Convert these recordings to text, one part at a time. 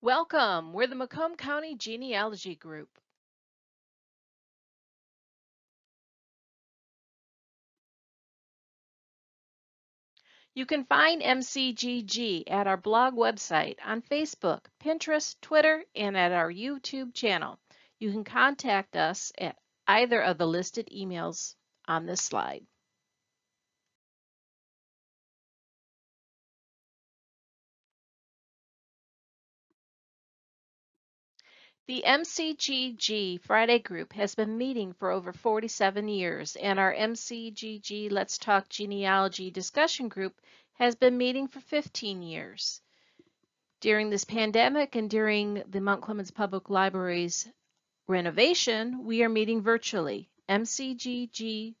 Welcome. We're the Macomb County Genealogy Group. You can find MCGG at our blog website, on Facebook, Pinterest, Twitter, and at our YouTube channel. You can contact us at either of the listed emails on this slide. The MCGG Friday group has been meeting for over 47 years, and our MCGG Let's Talk Genealogy discussion group has been meeting for 15 years. During this pandemic and during the Mount Clemens Public Library's renovation, we are meeting virtually. MCGG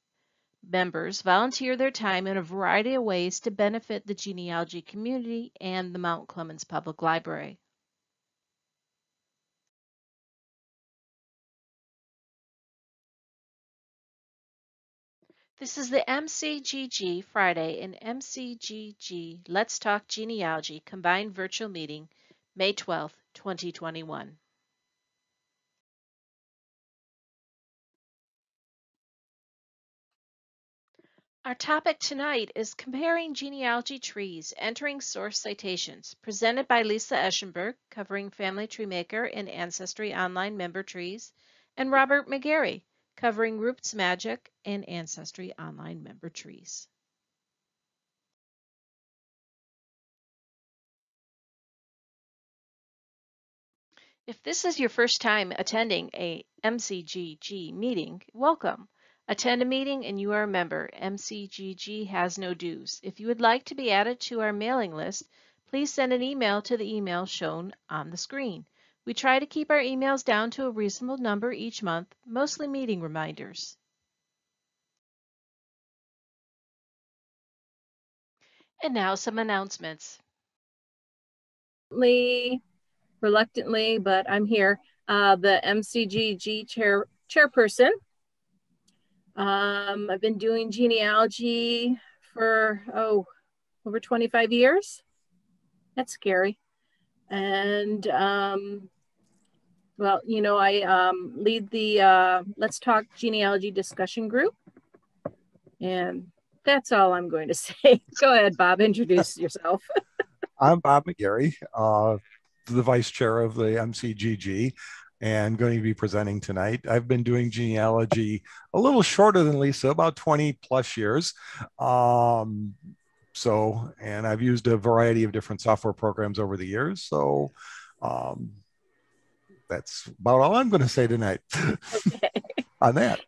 members volunteer their time in a variety of ways to benefit the genealogy community and the Mount Clemens Public Library. This is the MCGG Friday and MCGG Let's Talk Genealogy combined virtual meeting, May 12, 2021. Our topic tonight is Comparing Genealogy Trees, Entering Source Citations, presented by Lisa Eschenburg, covering Family Tree Maker and Ancestry Online member trees, and Robert McGarry, covering RootsMagic and Ancestry Online member trees. If this is your first time attending a MCGG meeting, welcome. Attend a meeting and you are a member. MCGG has no dues. If you would like to be added to our mailing list, please send an email to the email shown on the screen. We try to keep our emails down to a reasonable number each month, mostly meeting reminders. And now some announcements. Reluctantly, but I'm here. Uh, the MCGG chair chairperson. Um, I've been doing genealogy for oh over 25 years. That's scary. And um, well, you know, I um, lead the uh, Let's Talk Genealogy discussion group. And that's all I'm going to say. Go ahead, Bob, introduce yourself. I'm Bob McGarry, uh, the vice chair of the MCGG and going to be presenting tonight. I've been doing genealogy a little shorter than Lisa, about 20 plus years. Um, so, and I've used a variety of different software programs over the years. So, um, that's about all I'm going to say tonight okay. on that.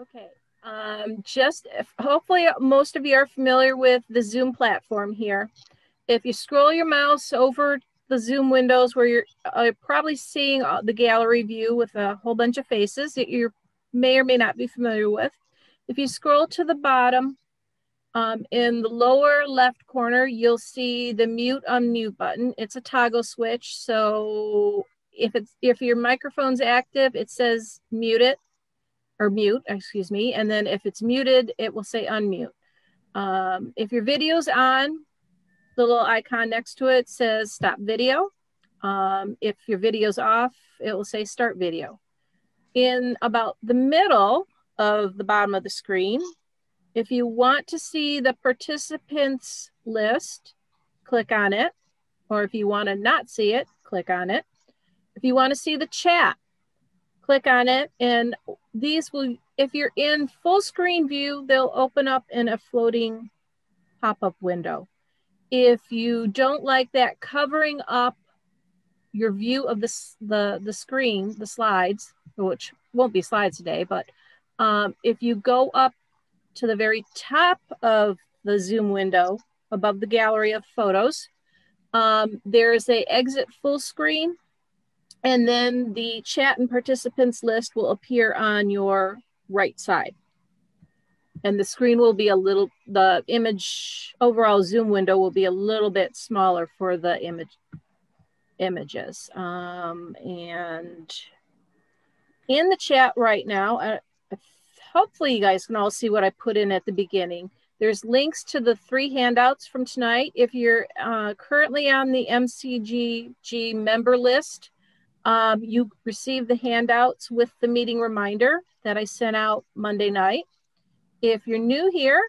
Okay. Um, just hopefully, most of you are familiar with the Zoom platform here. If you scroll your mouse over the Zoom windows where you're uh, probably seeing uh, the gallery view with a whole bunch of faces that you may or may not be familiar with. If you scroll to the bottom, um, in the lower left corner, you'll see the mute unmute button. It's a toggle switch. So if it's if your microphone's active, it says mute it or mute, excuse me. And then if it's muted, it will say unmute. Um, if your video's on, the little icon next to it says stop video. Um, if your video's off, it will say start video. In about the middle of the bottom of the screen, if you want to see the participants list, click on it. Or if you want to not see it, click on it. If you want to see the chat, click on it. And these will, if you're in full screen view, they'll open up in a floating pop-up window. If you don't like that covering up your view of the, the, the screen, the slides, which won't be slides today, but um, if you go up to the very top of the Zoom window above the gallery of photos, um, there's a exit full screen and then the chat and participants list will appear on your right side. And the screen will be a little, the image overall zoom window will be a little bit smaller for the image images. Um, and in the chat right now, hopefully you guys can all see what I put in at the beginning. There's links to the three handouts from tonight. If you're uh, currently on the MCGG member list, um, you receive the handouts with the meeting reminder that I sent out Monday night. If you're new here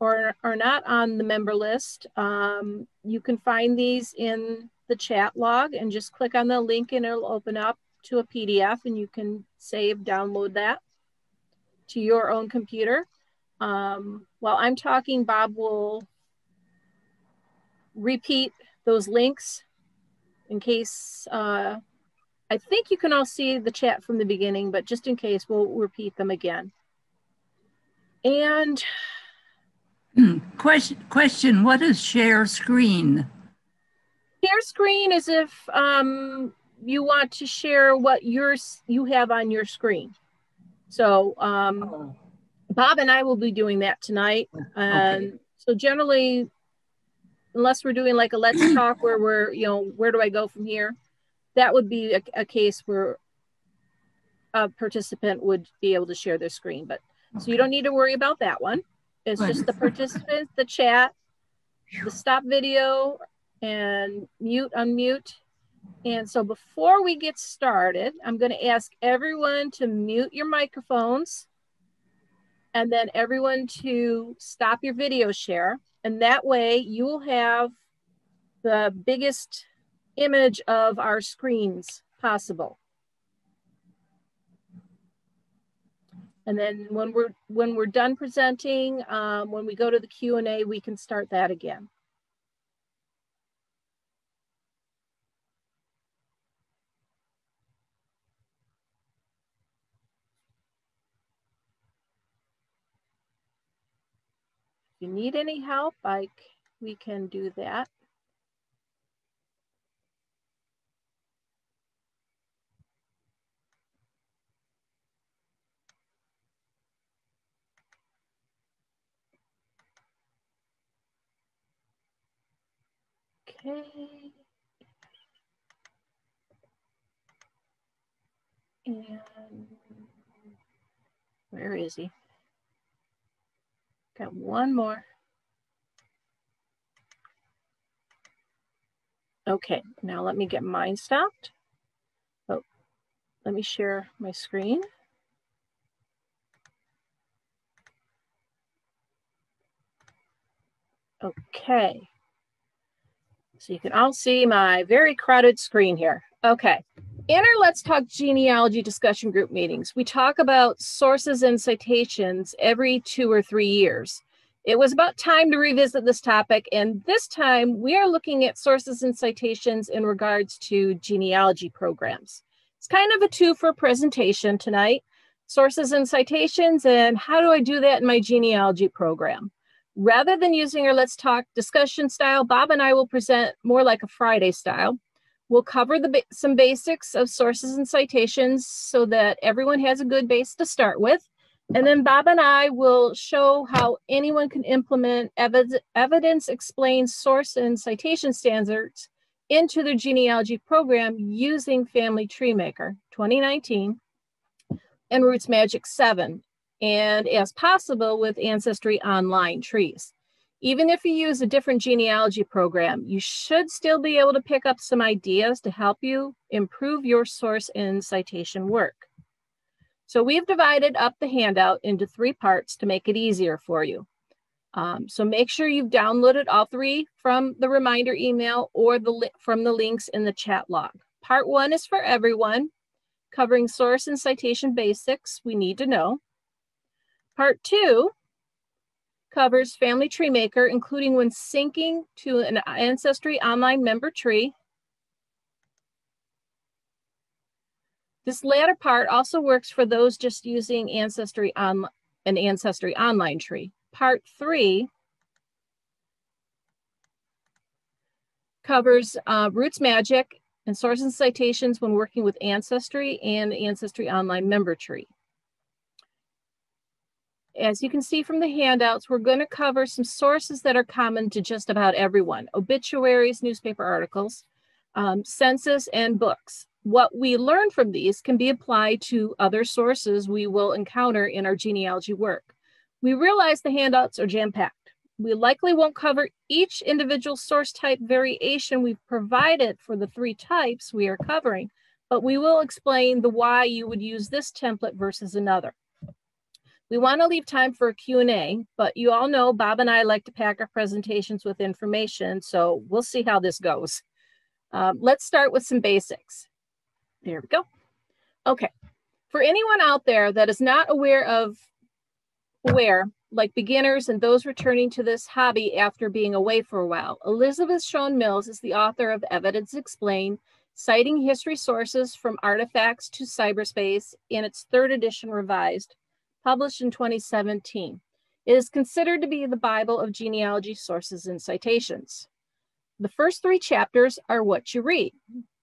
or are not on the member list, um, you can find these in the chat log and just click on the link and it'll open up to a PDF and you can save, download that to your own computer. Um, while I'm talking, Bob will repeat those links in case uh, I think you can all see the chat from the beginning, but just in case, we'll repeat them again. And hmm, question, question, what is share screen? Share screen is if um, you want to share what yours you have on your screen. So um, oh. Bob and I will be doing that tonight. And okay. so generally, unless we're doing like a let's talk where we're, you know, where do I go from here? That would be a, a, case where a participant would be able to share their screen. But okay. so you don't need to worry about that one. It's just the participants, the chat, the stop video, and mute, unmute. And so before we get started, I'm going to ask everyone to mute your microphones and then everyone to stop your video share. And that way you will have the biggest image of our screens possible. And then when we're when we're done presenting, um, when we go to the Q&A, we can start that again. If you need any help, like we can do that. Okay. And where is he? Got one more. Okay, now let me get mine stopped. Oh, let me share my screen. Okay. So you can all see my very crowded screen here. Okay. In our Let's Talk Genealogy discussion group meetings, we talk about sources and citations every two or three years. It was about time to revisit this topic, and this time we are looking at sources and citations in regards to genealogy programs. It's kind of a two for presentation tonight sources and citations, and how do I do that in my genealogy program? Rather than using our Let's Talk discussion style, Bob and I will present more like a Friday style. We'll cover the some basics of sources and citations so that everyone has a good base to start with. And then Bob and I will show how anyone can implement ev evidence explained source and citation standards into their genealogy program using Family Tree Maker 2019 and RootsMagic 7 and as possible with Ancestry Online trees. Even if you use a different genealogy program, you should still be able to pick up some ideas to help you improve your source and citation work. So we've divided up the handout into three parts to make it easier for you. Um, so make sure you've downloaded all three from the reminder email or the from the links in the chat log. Part one is for everyone, covering source and citation basics we need to know. Part two covers Family Tree Maker, including when syncing to an Ancestry online member tree. This latter part also works for those just using Ancestry on an Ancestry online tree. Part three covers uh, RootsMagic and sources and citations when working with Ancestry and Ancestry online member tree. As you can see from the handouts, we're going to cover some sources that are common to just about everyone, obituaries, newspaper articles, um, census, and books. What we learn from these can be applied to other sources we will encounter in our genealogy work. We realize the handouts are jam-packed. We likely won't cover each individual source type variation we've provided for the three types we are covering, but we will explain the why you would use this template versus another. We want to leave time for a Q&A, but you all know Bob and I like to pack our presentations with information, so we'll see how this goes. Um, let's start with some basics. There we go. Okay, for anyone out there that is not aware of aware, like beginners and those returning to this hobby after being away for a while, Elizabeth Shown Mills is the author of Evidence Explained, citing history sources from artifacts to cyberspace in its third edition revised, published in 2017. It is considered to be the Bible of genealogy sources and citations. The first three chapters are what you read.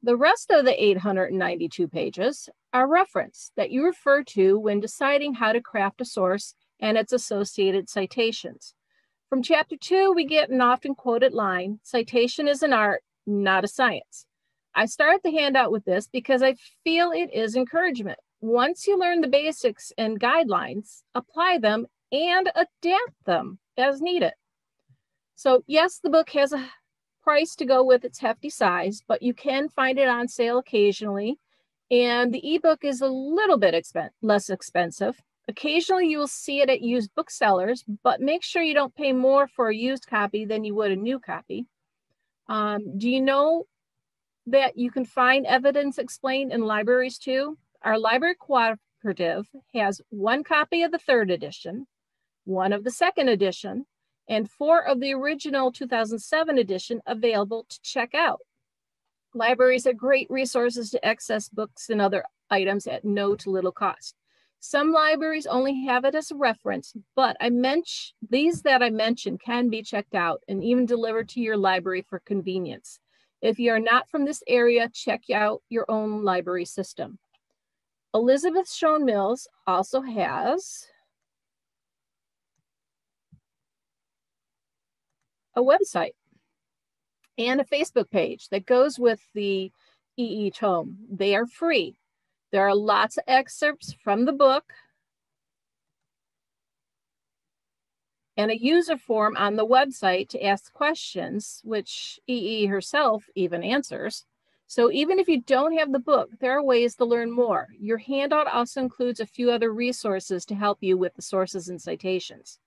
The rest of the 892 pages are reference that you refer to when deciding how to craft a source and its associated citations. From chapter two, we get an often quoted line, citation is an art, not a science. I start the handout with this because I feel it is encouragement. Once you learn the basics and guidelines, apply them and adapt them as needed. So yes, the book has a price to go with its hefty size, but you can find it on sale occasionally. And the ebook is a little bit expen less expensive. Occasionally you will see it at used booksellers, but make sure you don't pay more for a used copy than you would a new copy. Um, do you know that you can find evidence explained in libraries too? Our library cooperative has one copy of the third edition, one of the second edition, and four of the original 2007 edition available to check out. Libraries are great resources to access books and other items at no to little cost. Some libraries only have it as a reference, but I mention these that I mentioned can be checked out and even delivered to your library for convenience. If you are not from this area, check out your own library system. Elizabeth Shown Mills also has a website and a Facebook page that goes with the EE Tome. They are free. There are lots of excerpts from the book and a user form on the website to ask questions, which EE herself even answers. So even if you don't have the book, there are ways to learn more. Your handout also includes a few other resources to help you with the sources and citations.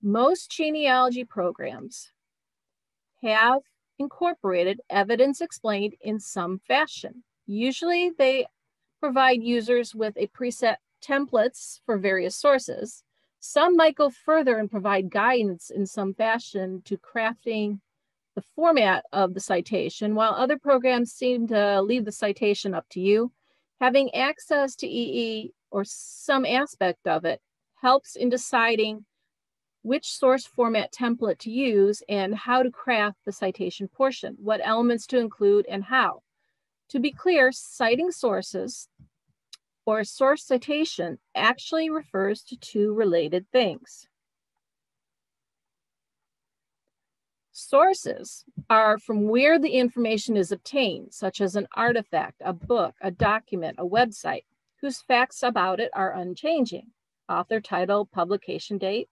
Most genealogy programs have incorporated evidence explained in some fashion. Usually they provide users with a preset templates for various sources. Some might go further and provide guidance in some fashion to crafting the format of the citation, while other programs seem to leave the citation up to you. Having access to EE or some aspect of it helps in deciding which source format template to use and how to craft the citation portion, what elements to include and how. To be clear, citing sources or source citation actually refers to two related things. Sources are from where the information is obtained, such as an artifact, a book, a document, a website, whose facts about it are unchanging. Author, title, publication date.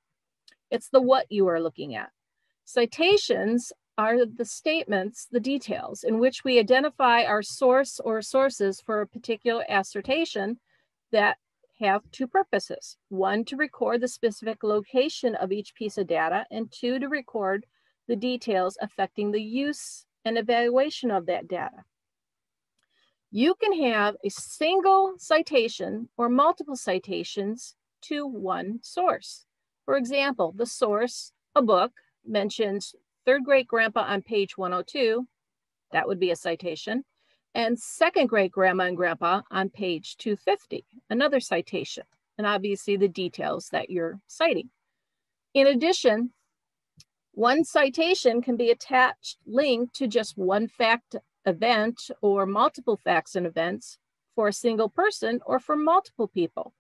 It's the what you are looking at. Citations are the statements, the details, in which we identify our source or sources for a particular assertion that have two purposes. One, to record the specific location of each piece of data, and two, to record the details affecting the use and evaluation of that data. You can have a single citation or multiple citations to one source. For example, the source, a book, mentions third great grandpa on page 102, that would be a citation, and second great grandma and grandpa on page 250, another citation, and obviously the details that you're citing. In addition, one citation can be attached linked to just one fact event or multiple facts and events for a single person or for multiple people.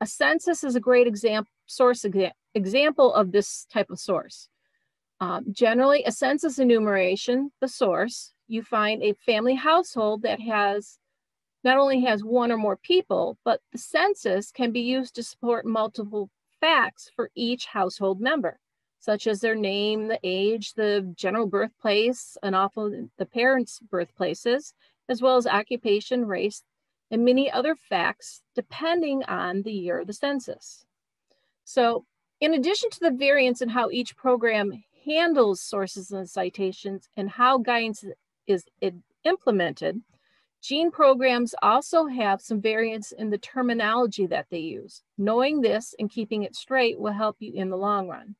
A census is a great example, source exa example of this type of source. Um, generally, a census enumeration, the source, you find a family household that has not only has one or more people, but the census can be used to support multiple facts for each household member. Such as their name, the age, the general birthplace, and often the parents' birthplaces, as well as occupation, race, and many other facts depending on the year of the census. So in addition to the variance in how each program handles sources and citations and how guidance is implemented, GENE programs also have some variance in the terminology that they use. Knowing this and keeping it straight will help you in the long run.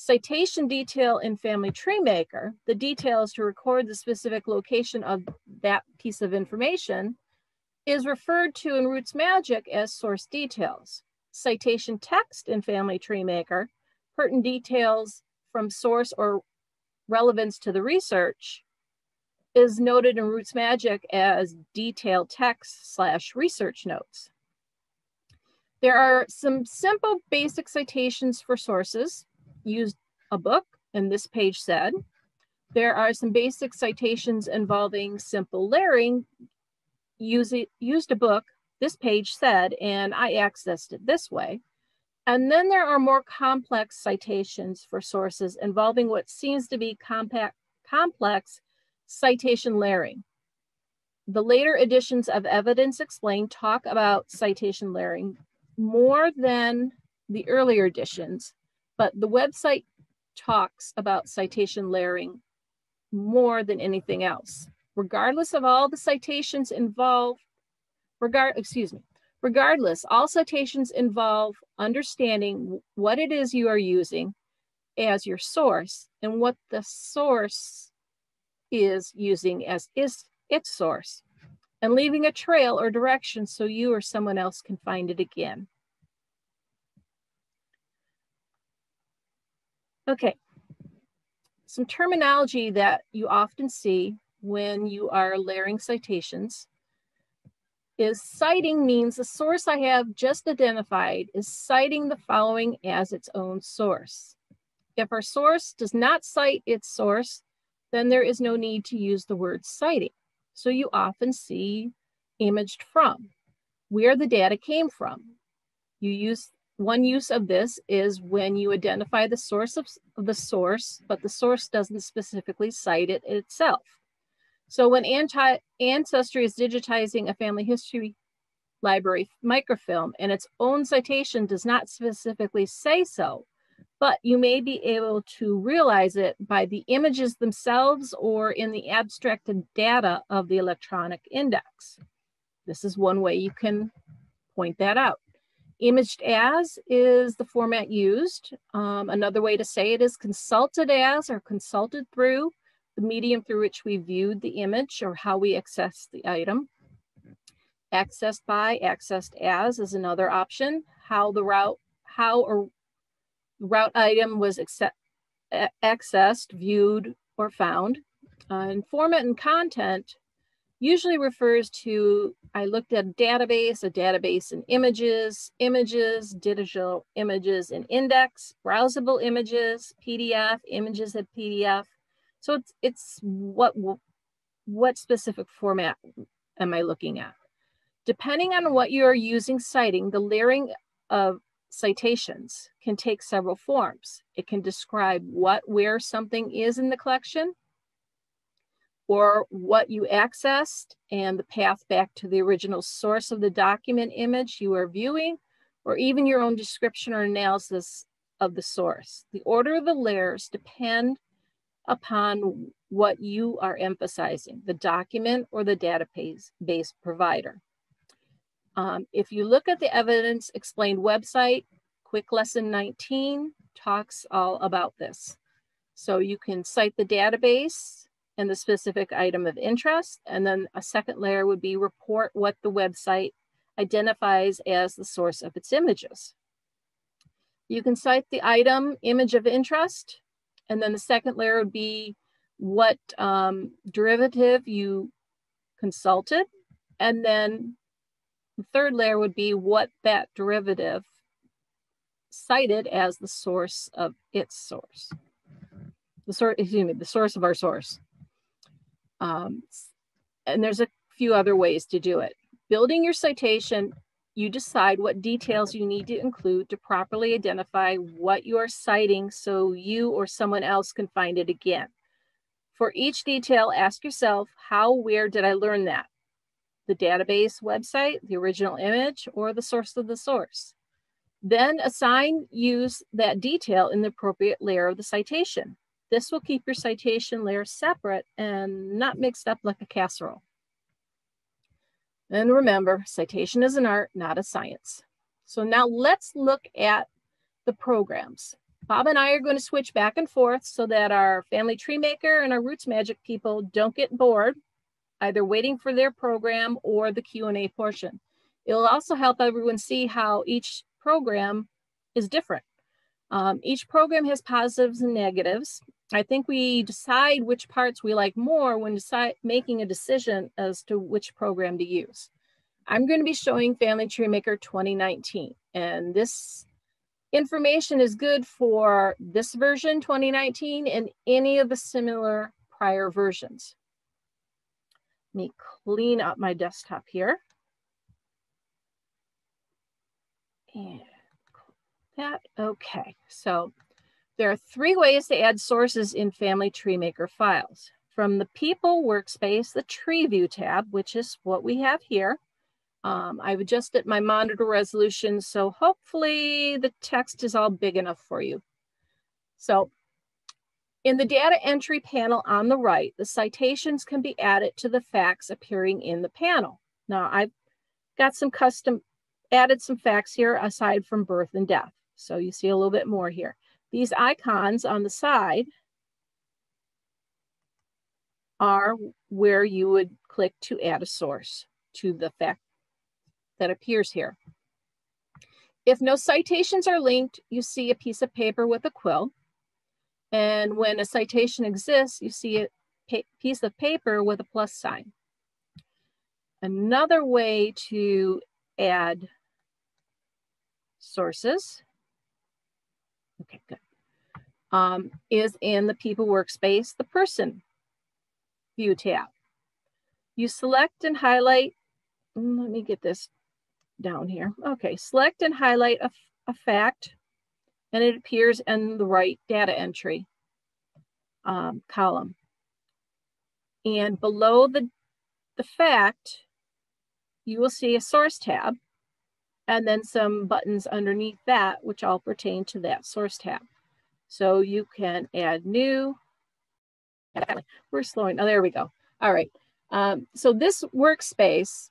Citation detail in Family Tree Maker, the details to record the specific location of that piece of information, is referred to in RootsMagic as source details. Citation text in Family Tree Maker, pertinent details from source or relevance to the research, is noted in RootsMagic as detailed text slash research notes. There are some simple basic citations for sources used a book, and this page said. There are some basic citations involving simple layering, use, used a book, this page said, and I accessed it this way. And then there are more complex citations for sources involving what seems to be compact, complex citation layering. The later editions of Evidence Explained talk about citation layering more than the earlier editions, but the website talks about citation layering more than anything else. Regardless of all the citations involved, regard, excuse me, regardless, all citations involve understanding what it is you are using as your source and what the source is using as is its source and leaving a trail or direction so you or someone else can find it again. Okay, some terminology that you often see when you are layering citations is citing means the source I have just identified is citing the following as its own source. If our source does not cite its source, then there is no need to use the word citing. So you often see imaged from, where the data came from. You use one use of this is when you identify the source of, the source, but the source doesn't specifically cite it itself. So when anti Ancestry is digitizing a family history library microfilm and its own citation does not specifically say so, but you may be able to realize it by the images themselves or in the abstracted data of the electronic index. This is one way you can point that out. Imaged as is the format used. Um, another way to say it is consulted as or consulted through the medium through which we viewed the image or how we access the item. Accessed by, accessed as is another option. How the route, how or route item was accessed, viewed, or found. Uh, and format and content usually refers to I looked at a database, a database and images, images, digital images and index, browsable images, PDF, images of PDF. So it's it's what what specific format am I looking at? Depending on what you are using citing, the layering of citations can take several forms. It can describe what where something is in the collection, or what you accessed and the path back to the original source of the document image you are viewing, or even your own description or analysis of the source. The order of the layers depend upon what you are emphasizing, the document or the database provider. Um, if you look at the evidence explained website, quick lesson 19 talks all about this. So you can cite the database, and the specific item of interest. And then a second layer would be report what the website identifies as the source of its images. You can cite the item image of interest. And then the second layer would be what um, derivative you consulted. And then the third layer would be what that derivative cited as the source of its source. The source, excuse me, the source of our source. Um, and there's a few other ways to do it. Building your citation you decide what details you need to include to properly identify what you are citing so you or someone else can find it again. For each detail, ask yourself, how, where did I learn that? The database website, the original image, or the source of the source. Then assign, use that detail in the appropriate layer of the citation. This will keep your citation layer separate and not mixed up like a casserole. And remember, citation is an art, not a science. So now let's look at the programs. Bob and I are going to switch back and forth so that our family tree maker and our roots magic people don't get bored, either waiting for their program or the Q&A portion. It'll also help everyone see how each program is different. Um, each program has positives and negatives. I think we decide which parts we like more when decide, making a decision as to which program to use. I'm going to be showing Family Tree Maker 2019, and this information is good for this version 2019 and any of the similar prior versions. Let me clean up my desktop here. And that, okay. So there are three ways to add sources in Family Tree Maker files. From the People workspace, the Tree View tab, which is what we have here, um, I've adjusted my monitor resolution, so hopefully the text is all big enough for you. So in the data entry panel on the right, the citations can be added to the facts appearing in the panel. Now I've got some custom, added some facts here aside from birth and death. So you see a little bit more here. These icons on the side are where you would click to add a source to the fact that appears here. If no citations are linked, you see a piece of paper with a quill. And when a citation exists, you see a piece of paper with a plus sign. Another way to add sources, okay, good, um, is in the people workspace, the person view tab. You select and highlight, mm, let me get this down here. Okay, select and highlight a, a fact and it appears in the right data entry um, column. And below the, the fact, you will see a source tab and then some buttons underneath that, which all pertain to that source tab. So you can add new, we're slowing, oh, there we go. All right, um, so this workspace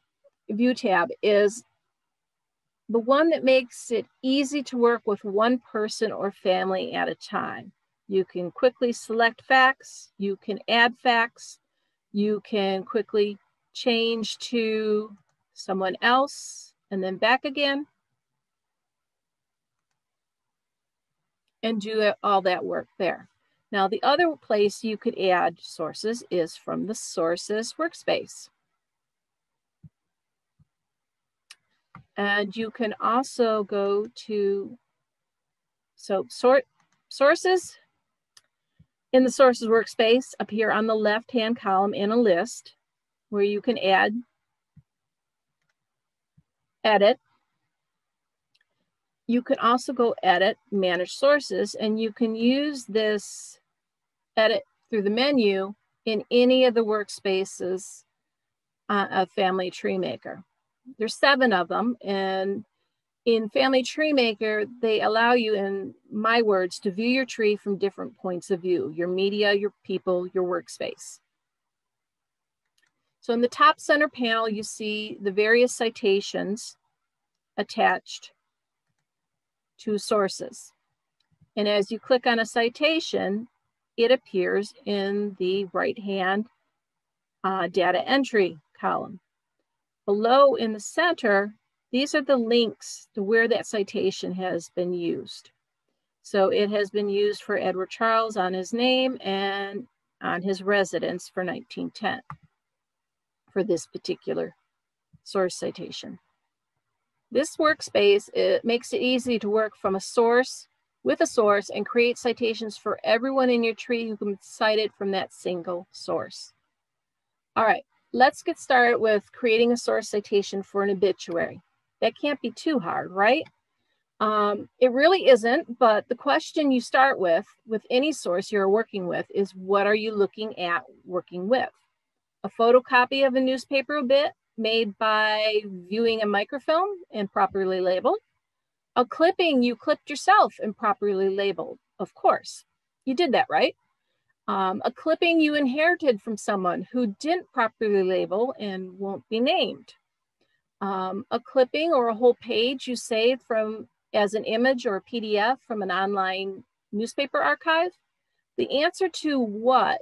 view tab is the one that makes it easy to work with one person or family at a time. You can quickly select facts, you can add facts, you can quickly change to someone else and then back again. And do all that work there. Now, the other place you could add sources is from the sources workspace. And you can also go to, so sort sources in the sources workspace up here on the left-hand column in a list where you can add, edit. You can also go edit, manage sources, and you can use this edit through the menu in any of the workspaces uh, of Family Tree Maker. There's seven of them. And in Family Tree Maker, they allow you, in my words, to view your tree from different points of view, your media, your people, your workspace. So in the top center panel, you see the various citations attached to sources. And as you click on a citation, it appears in the right-hand uh, data entry column. Below in the center, these are the links to where that citation has been used. So it has been used for Edward Charles on his name and on his residence for 1910 for this particular source citation. This workspace it makes it easy to work from a source with a source and create citations for everyone in your tree who can cite it from that single source. All right, Let's get started with creating a source citation for an obituary. That can't be too hard, right? Um, it really isn't, but the question you start with, with any source you're working with, is what are you looking at working with? A photocopy of a newspaper a bit made by viewing a microfilm and properly labeled. A clipping you clipped yourself and properly labeled, of course. You did that, right? Um, a clipping you inherited from someone who didn't properly label and won't be named. Um, a clipping or a whole page you saved from as an image or a PDF from an online newspaper archive. The answer to what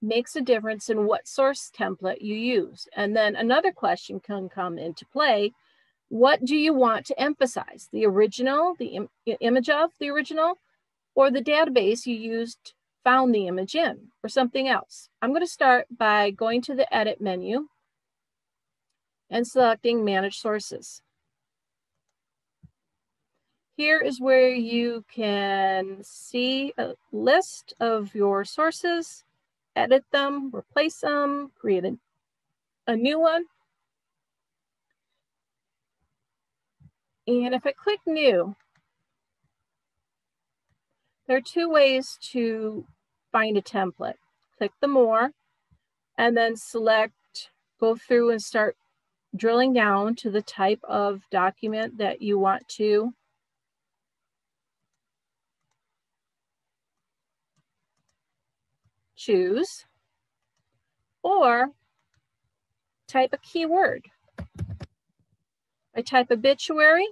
makes a difference in what source template you use. And then another question can come into play. What do you want to emphasize? The original, the Im image of the original, or the database you used found the image in, or something else? I'm going to start by going to the edit menu and selecting manage sources. Here is where you can see a list of your sources, edit them, replace them, create a, a new one. And if I click new, there are two ways to find a template. Click the more and then select, go through and start drilling down to the type of document that you want to choose, or type a keyword. I type obituary,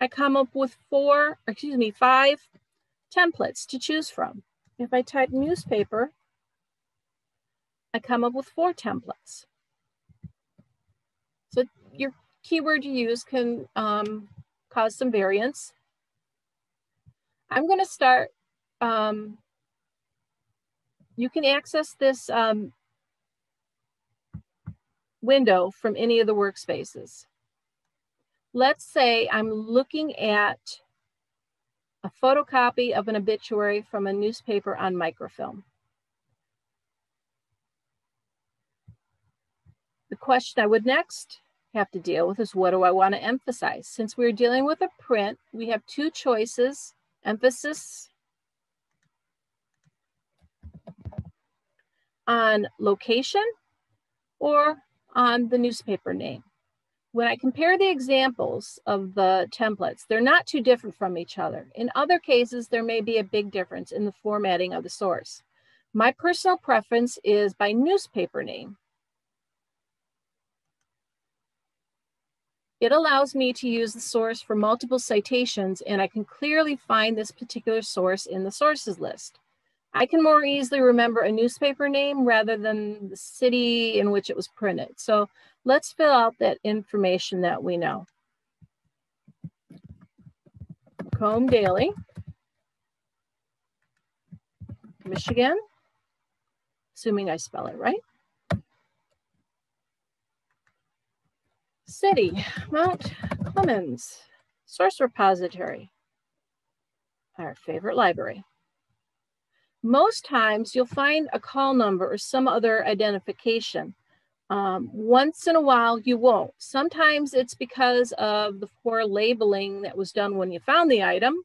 I come up with four, excuse me, five templates to choose from. If I type newspaper, I come up with four templates. So your keyword you use can um, cause some variance. I'm going to start um, you can access this um, window from any of the workspaces. Let's say I'm looking at a photocopy of an obituary from a newspaper on microfilm. The question I would next have to deal with is what do I want to emphasize? Since we're dealing with a print, we have two choices, emphasis on location or on the newspaper name. When I compare the examples of the templates, they're not too different from each other. In other cases, there may be a big difference in the formatting of the source. My personal preference is by newspaper name. It allows me to use the source for multiple citations and I can clearly find this particular source in the sources list. I can more easily remember a newspaper name rather than the city in which it was printed. So let's fill out that information that we know. Macomb Daily, Michigan, assuming I spell it right. City, Mount Clemens, source repository, our favorite library. Most times you'll find a call number or some other identification. Um, once in a while you won't. Sometimes it's because of the poor labeling that was done when you found the item.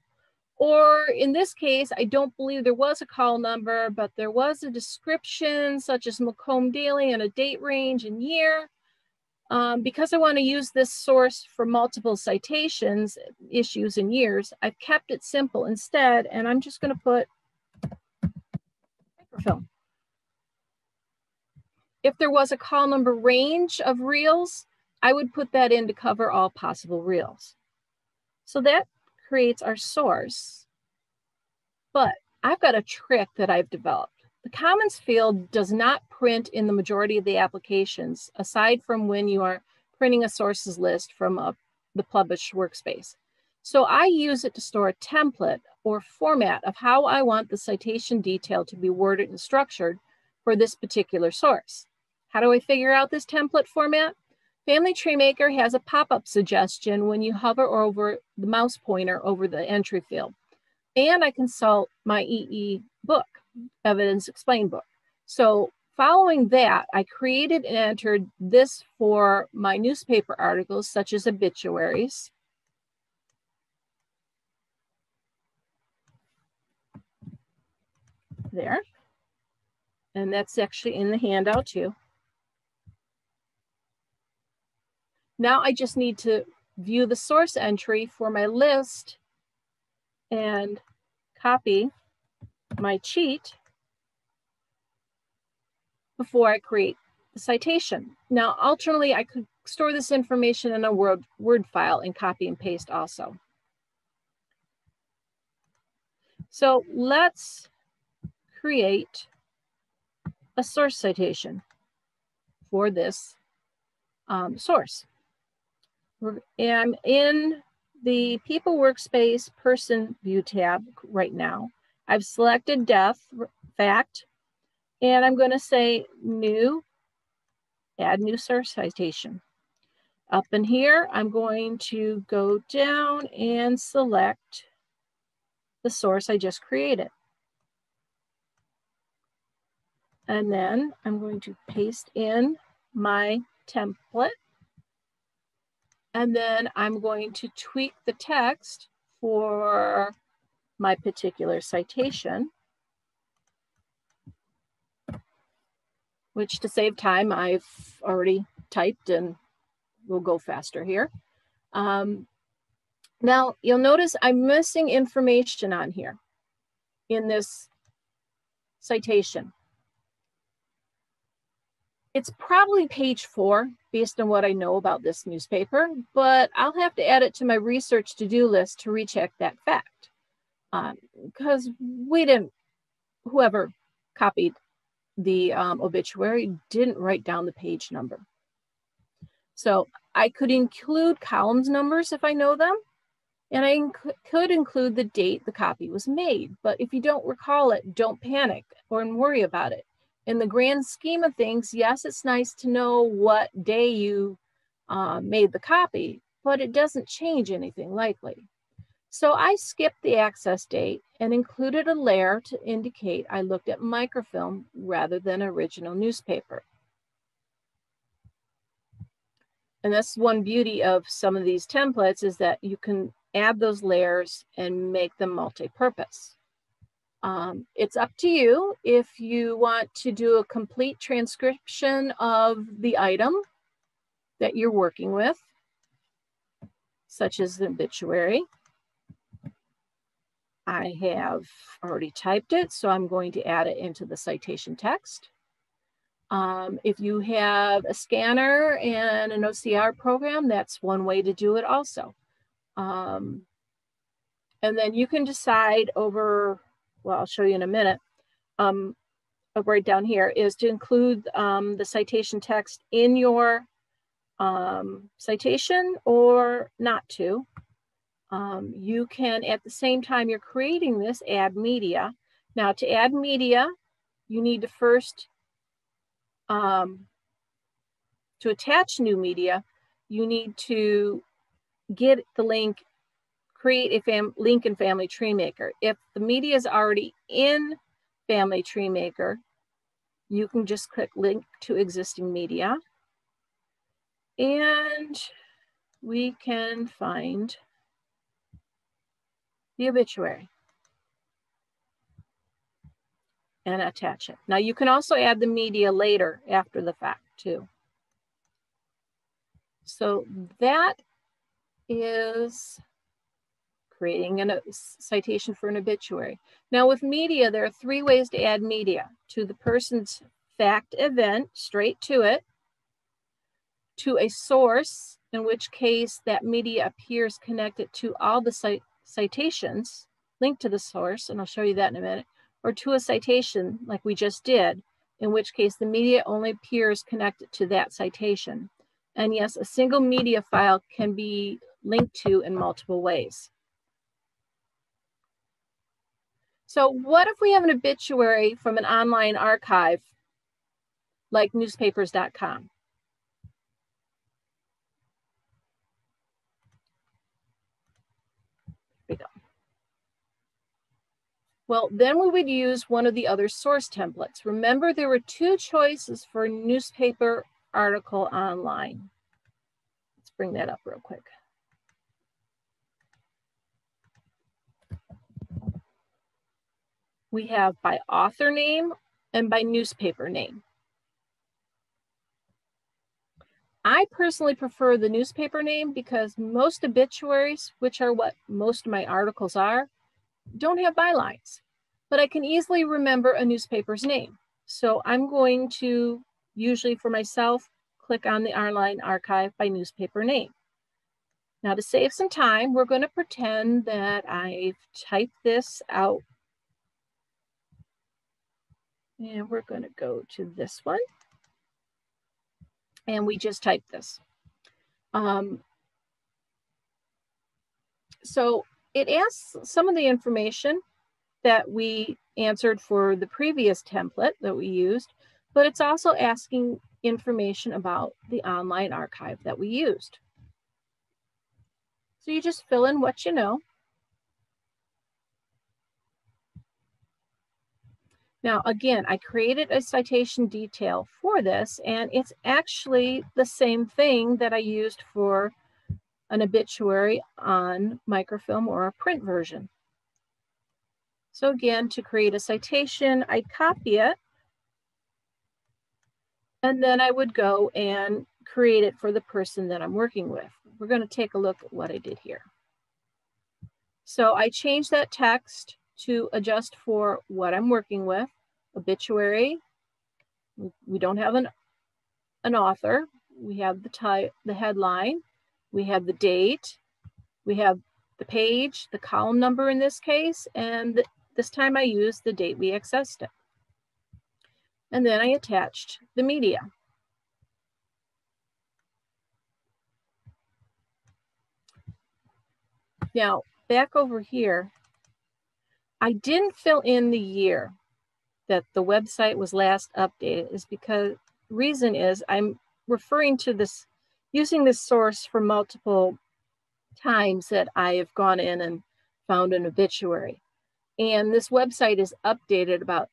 Or in this case, I don't believe there was a call number, but there was a description such as Macomb Daily and a date range and year. Um, because I want to use this source for multiple citations, issues, and years, I've kept it simple instead, and I'm just going to put microfilm. If there was a call number range of reels, I would put that in to cover all possible reels. So that creates our source. But I've got a trick that I've developed. The Commons field does not print in the majority of the applications, aside from when you are printing a sources list from a, the published workspace. So I use it to store a template or format of how I want the citation detail to be worded and structured for this particular source. How do I figure out this template format? Family Tree Maker has a pop-up suggestion when you hover over the mouse pointer over the entry field. And I consult my EE book, Evidence Explained book. So following that, I created and entered this for my newspaper articles, such as obituaries. There. And that's actually in the handout too. Now I just need to view the source entry for my list and copy my cheat before I create the citation. Now, alternately, I could store this information in a Word, Word file and copy and paste also. So let's create a source citation for this um, source. I'm in the People Workspace Person View tab right now. I've selected death, fact, and I'm going to say new, add new source citation. Up in here, I'm going to go down and select the source I just created. And then I'm going to paste in my template. And then I'm going to tweak the text for my particular citation, which to save time, I've already typed and we'll go faster here. Um, now you'll notice I'm missing information on here in this citation. It's probably page four based on what I know about this newspaper, but I'll have to add it to my research to-do list to recheck that fact. Because um, we didn't, whoever copied the um, obituary didn't write down the page number. So I could include columns numbers if I know them, and I inc could include the date the copy was made. But if you don't recall it, don't panic or worry about it in the grand scheme of things, yes, it's nice to know what day you uh, made the copy, but it doesn't change anything likely. So I skipped the access date and included a layer to indicate I looked at microfilm rather than original newspaper. And that's one beauty of some of these templates is that you can add those layers and make them multi-purpose. Um, it's up to you if you want to do a complete transcription of the item that you're working with, such as the obituary. I have already typed it, so I'm going to add it into the citation text. Um, if you have a scanner and an OCR program, that's one way to do it also. Um, and then you can decide over well, I'll show you in a minute, um, right down here, is to include um, the citation text in your um, citation or not to. Um, you can, at the same time you're creating this, add media. Now to add media, you need to first, um, to attach new media, you need to get the link create a fam link in Family Tree Maker. If the media is already in Family Tree Maker, you can just click link to existing media and we can find the obituary and attach it. Now you can also add the media later after the fact too. So that is creating and a citation for an obituary. Now with media, there are three ways to add media to the person's fact event, straight to it, to a source, in which case that media appears connected to all the cit citations linked to the source, and I'll show you that in a minute, or to a citation like we just did, in which case the media only appears connected to that citation. And yes, a single media file can be linked to in multiple ways. So what if we have an obituary from an online archive like newspapers.com? we go. Well, then we would use one of the other source templates. Remember, there were two choices for newspaper article online. Let's bring that up real quick. We have by author name and by newspaper name. I personally prefer the newspaper name because most obituaries, which are what most of my articles are, don't have bylines, but I can easily remember a newspaper's name. So I'm going to, usually for myself, click on the online archive by newspaper name. Now to save some time, we're gonna pretend that I've typed this out. And we're gonna go to this one. And we just type this. Um, so it asks some of the information that we answered for the previous template that we used, but it's also asking information about the online archive that we used. So you just fill in what you know. Now, again, I created a citation detail for this, and it's actually the same thing that I used for an obituary on microfilm or a print version. So again, to create a citation, I'd copy it, and then I would go and create it for the person that I'm working with. We're gonna take a look at what I did here. So I changed that text to adjust for what I'm working with, obituary. We don't have an, an author. We have the type, the headline, we have the date, we have the page, the column number in this case, and this time I used the date we accessed it. And then I attached the media. Now, back over here, I didn't fill in the year that the website was last updated is because reason is I'm referring to this using this source for multiple times that I have gone in and found an obituary. And this website is updated about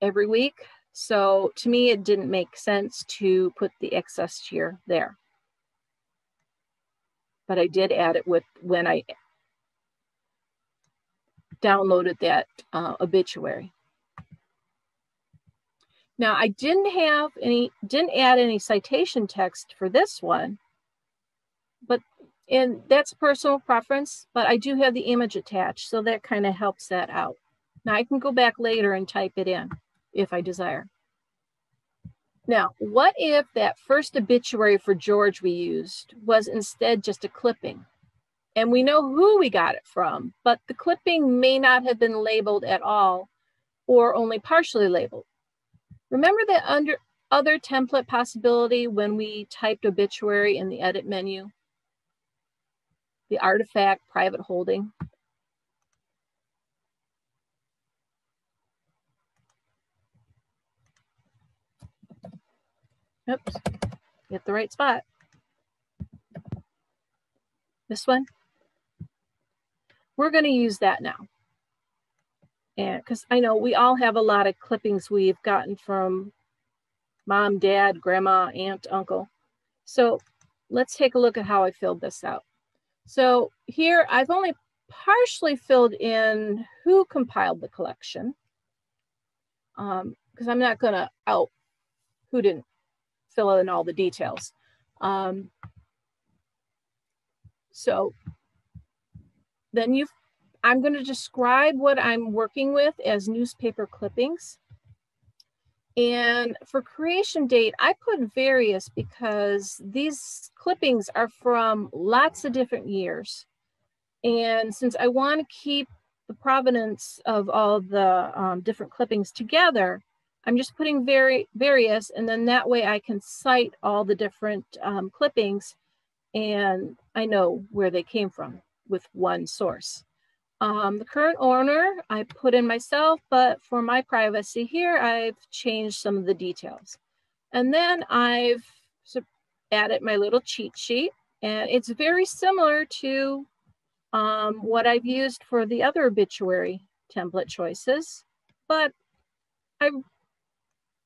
every week. So to me, it didn't make sense to put the excess year there. But I did add it with when I downloaded that uh, obituary. Now I didn't have any, didn't add any citation text for this one, but and that's personal preference, but I do have the image attached, so that kind of helps that out. Now I can go back later and type it in if I desire. Now, what if that first obituary for George we used was instead just a clipping? And we know who we got it from, but the clipping may not have been labeled at all or only partially labeled. Remember the under, other template possibility when we typed obituary in the edit menu? The artifact private holding. Oops, get the right spot. This one. We're going to use that now and because I know we all have a lot of clippings we've gotten from mom, dad, grandma, aunt, uncle. So let's take a look at how I filled this out. So here I've only partially filled in who compiled the collection because um, I'm not going to out who didn't fill in all the details. Um, so then you've I'm going to describe what I'm working with as newspaper clippings. And for creation date, I put various because these clippings are from lots of different years. And since I want to keep the provenance of all the um, different clippings together, I'm just putting very various, and then that way I can cite all the different um, clippings and I know where they came from with one source. Um, the current owner, I put in myself, but for my privacy here, I've changed some of the details. And then I've added my little cheat sheet, and it's very similar to um, what I've used for the other obituary template choices, but I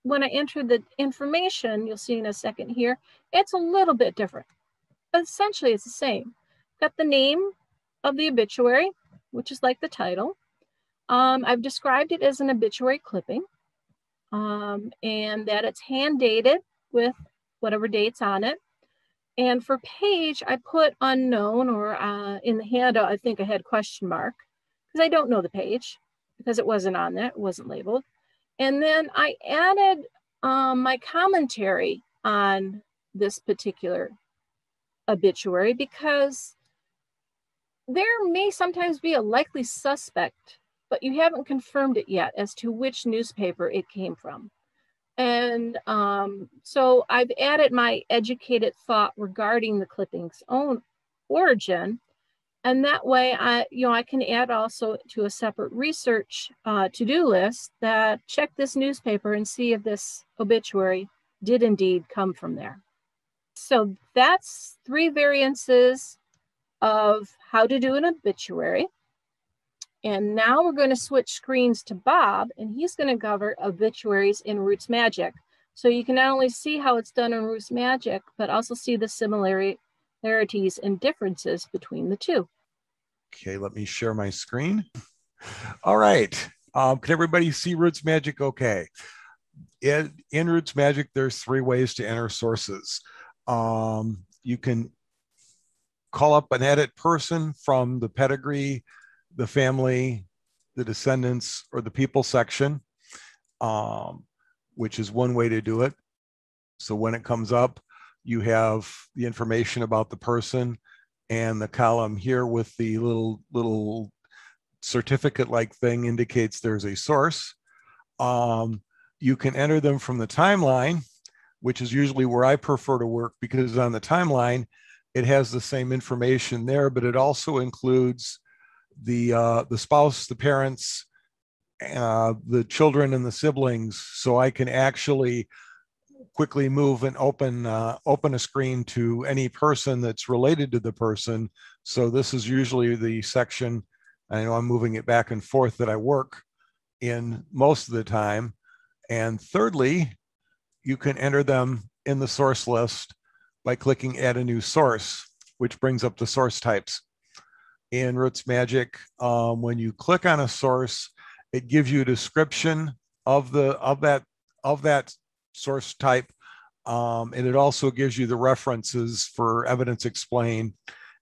when I enter the information, you'll see in a second here, it's a little bit different. But essentially, it's the same. Got the name of the obituary, which is like the title. Um, I've described it as an obituary clipping um, and that it's hand dated with whatever dates on it. And for page, I put unknown or uh, in the handout, I think I had question mark because I don't know the page because it wasn't on there, it wasn't labeled. And then I added um, my commentary on this particular obituary because there may sometimes be a likely suspect, but you haven't confirmed it yet as to which newspaper it came from. And um, so I've added my educated thought regarding the clipping's own origin. And that way, I, you know, I can add also to a separate research uh, to-do list that check this newspaper and see if this obituary did indeed come from there. So that's three variances of how to do an obituary. And now we're going to switch screens to Bob, and he's going to cover obituaries in RootsMagic. So you can not only see how it's done in RootsMagic, but also see the similarities and differences between the two. Okay, let me share my screen. All right. Um, can everybody see RootsMagic okay? In, in RootsMagic, there's three ways to enter sources. Um, you can call up an edit person from the pedigree, the family, the descendants, or the people section, um, which is one way to do it. So when it comes up, you have the information about the person and the column here with the little little certificate like thing indicates there's a source. Um, you can enter them from the timeline, which is usually where I prefer to work because on the timeline, it has the same information there, but it also includes the uh, the spouse, the parents, uh, the children, and the siblings. So I can actually quickly move and open uh, open a screen to any person that's related to the person. So this is usually the section. I know I'm moving it back and forth that I work in most of the time. And thirdly, you can enter them in the source list by clicking add a new source, which brings up the source types. In RootsMagic, um, when you click on a source, it gives you a description of the of that of that source type, um, and it also gives you the references for evidence explained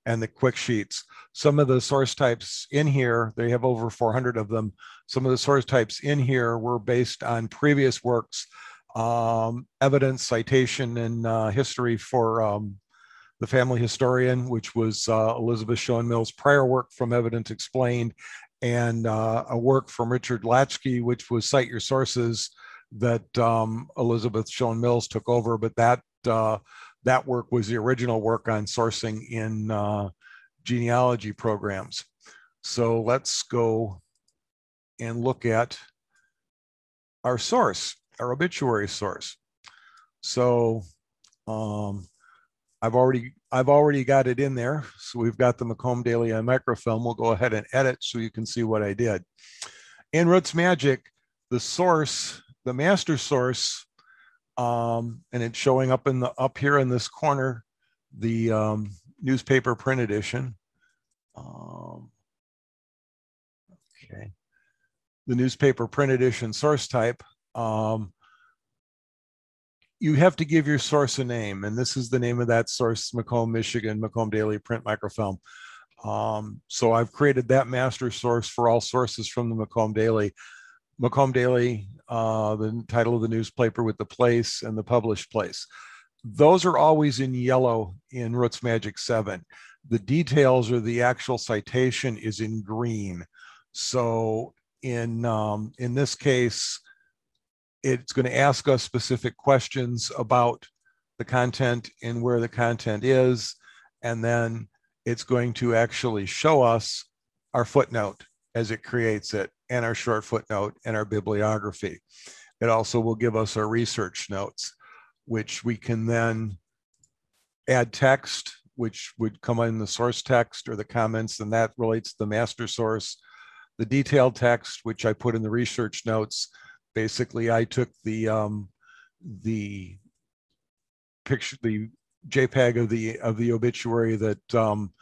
and the quick sheets. Some of the source types in here, they have over 400 of them. Some of the source types in here were based on previous works um, evidence, citation, and uh, history for um, the family historian, which was uh, Elizabeth Shown Mills' prior work from Evidence Explained, and uh, a work from Richard Lackey, which was Cite Your Sources, that um, Elizabeth Shown Mills took over. But that uh, that work was the original work on sourcing in uh, genealogy programs. So let's go and look at our source our obituary source. So um, I've already I've already got it in there. So we've got the Macomb Daily on microfilm. We'll go ahead and edit so you can see what I did. In RootsMagic, the source, the master source, um, and it's showing up in the up here in this corner, the um, newspaper print edition. Um, okay, the newspaper print edition source type um, you have to give your source a name, and this is the name of that source, Macomb, Michigan, Macomb Daily Print Microfilm. Um, so I've created that master source for all sources from the Macomb Daily. Macomb Daily, uh, the title of the newspaper with the place and the published place. Those are always in yellow in RootsMagic 7. The details or the actual citation is in green. So in um, in this case, it's going to ask us specific questions about the content and where the content is. And then it's going to actually show us our footnote as it creates it and our short footnote and our bibliography. It also will give us our research notes, which we can then add text, which would come in the source text or the comments, and that relates to the master source. the detailed text, which I put in the research notes. Basically, I took the um, the picture, the JPEG of the of the obituary that um,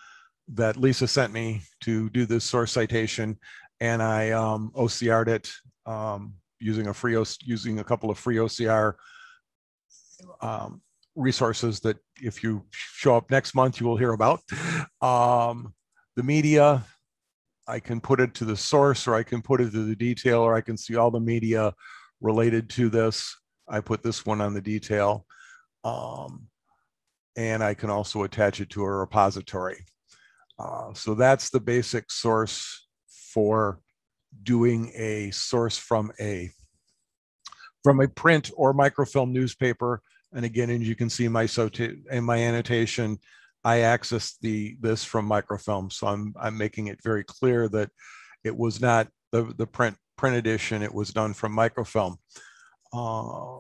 that Lisa sent me to do this source citation, and I um, OCR'd it um, using a free using a couple of free OCR um, resources that if you show up next month you will hear about. Um, the media, I can put it to the source or I can put it to the detail or I can see all the media related to this. I put this one on the detail. Um, and I can also attach it to a repository. Uh, so that's the basic source for doing a source from a from a print or microfilm newspaper. And again, as you can see my so in my annotation, I accessed the this from microfilm. So I'm I'm making it very clear that it was not the, the print print edition, it was done from microfilm. Uh,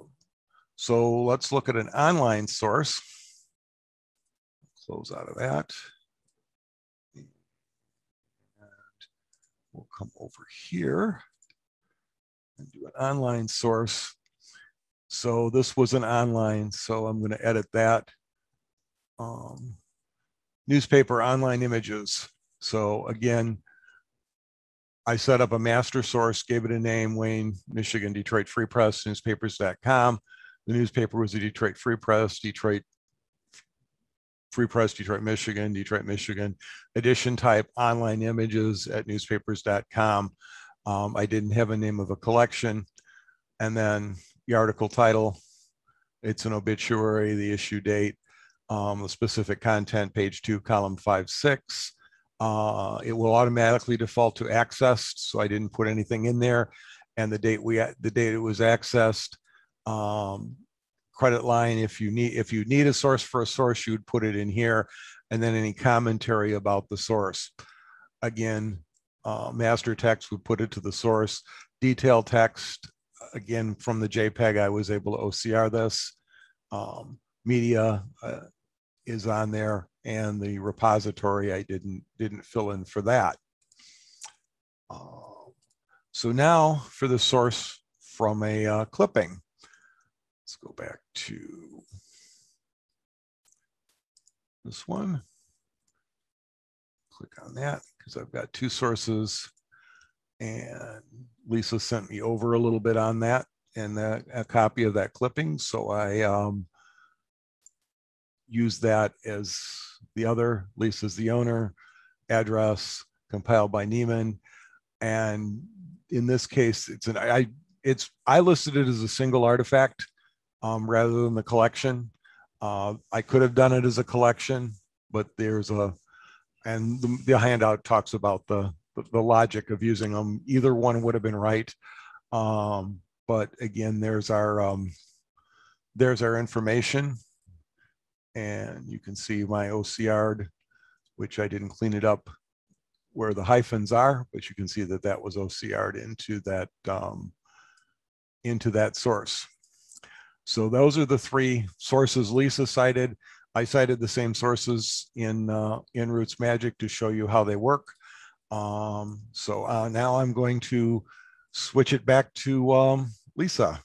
so let's look at an online source. Close out of that. And we'll come over here and do an online source. So this was an online, so I'm going to edit that. Um, newspaper online images. So again, I set up a master source, gave it a name, Wayne, Michigan, Detroit Free Press, newspapers.com. The newspaper was the Detroit Free Press, Detroit Free Press, Detroit, Michigan, Detroit, Michigan, edition type online images at newspapers.com. Um, I didn't have a name of a collection. And then the article title, it's an obituary, the issue date, um, the specific content, page two, column five, six. Uh, it will automatically default to accessed, so I didn't put anything in there. And the date we the date it was accessed, um, credit line. If you need if you need a source for a source, you would put it in here, and then any commentary about the source. Again, uh, master text would put it to the source. Detail text, again from the JPEG, I was able to OCR this. Um, media uh, is on there and the repository I didn't didn't fill in for that. Uh, so now for the source from a uh, clipping. Let's go back to this one. Click on that because I've got two sources and Lisa sent me over a little bit on that and that, a copy of that clipping. So I um, use that as the other. Lisa's the owner, address compiled by Neiman. And in this case, it's an I it's I listed it as a single artifact um, rather than the collection. Uh, I could have done it as a collection, but there's a and the, the handout talks about the, the, the logic of using them. Either one would have been right. Um, but again, there's our um, there's our information and you can see my OCR, which I didn't clean it up where the hyphens are, but you can see that that was OCR'd into that um, into that source. So those are the three sources Lisa cited. I cited the same sources in uh, in RootsMagic to show you how they work. Um, so uh, now I'm going to switch it back to um, Lisa.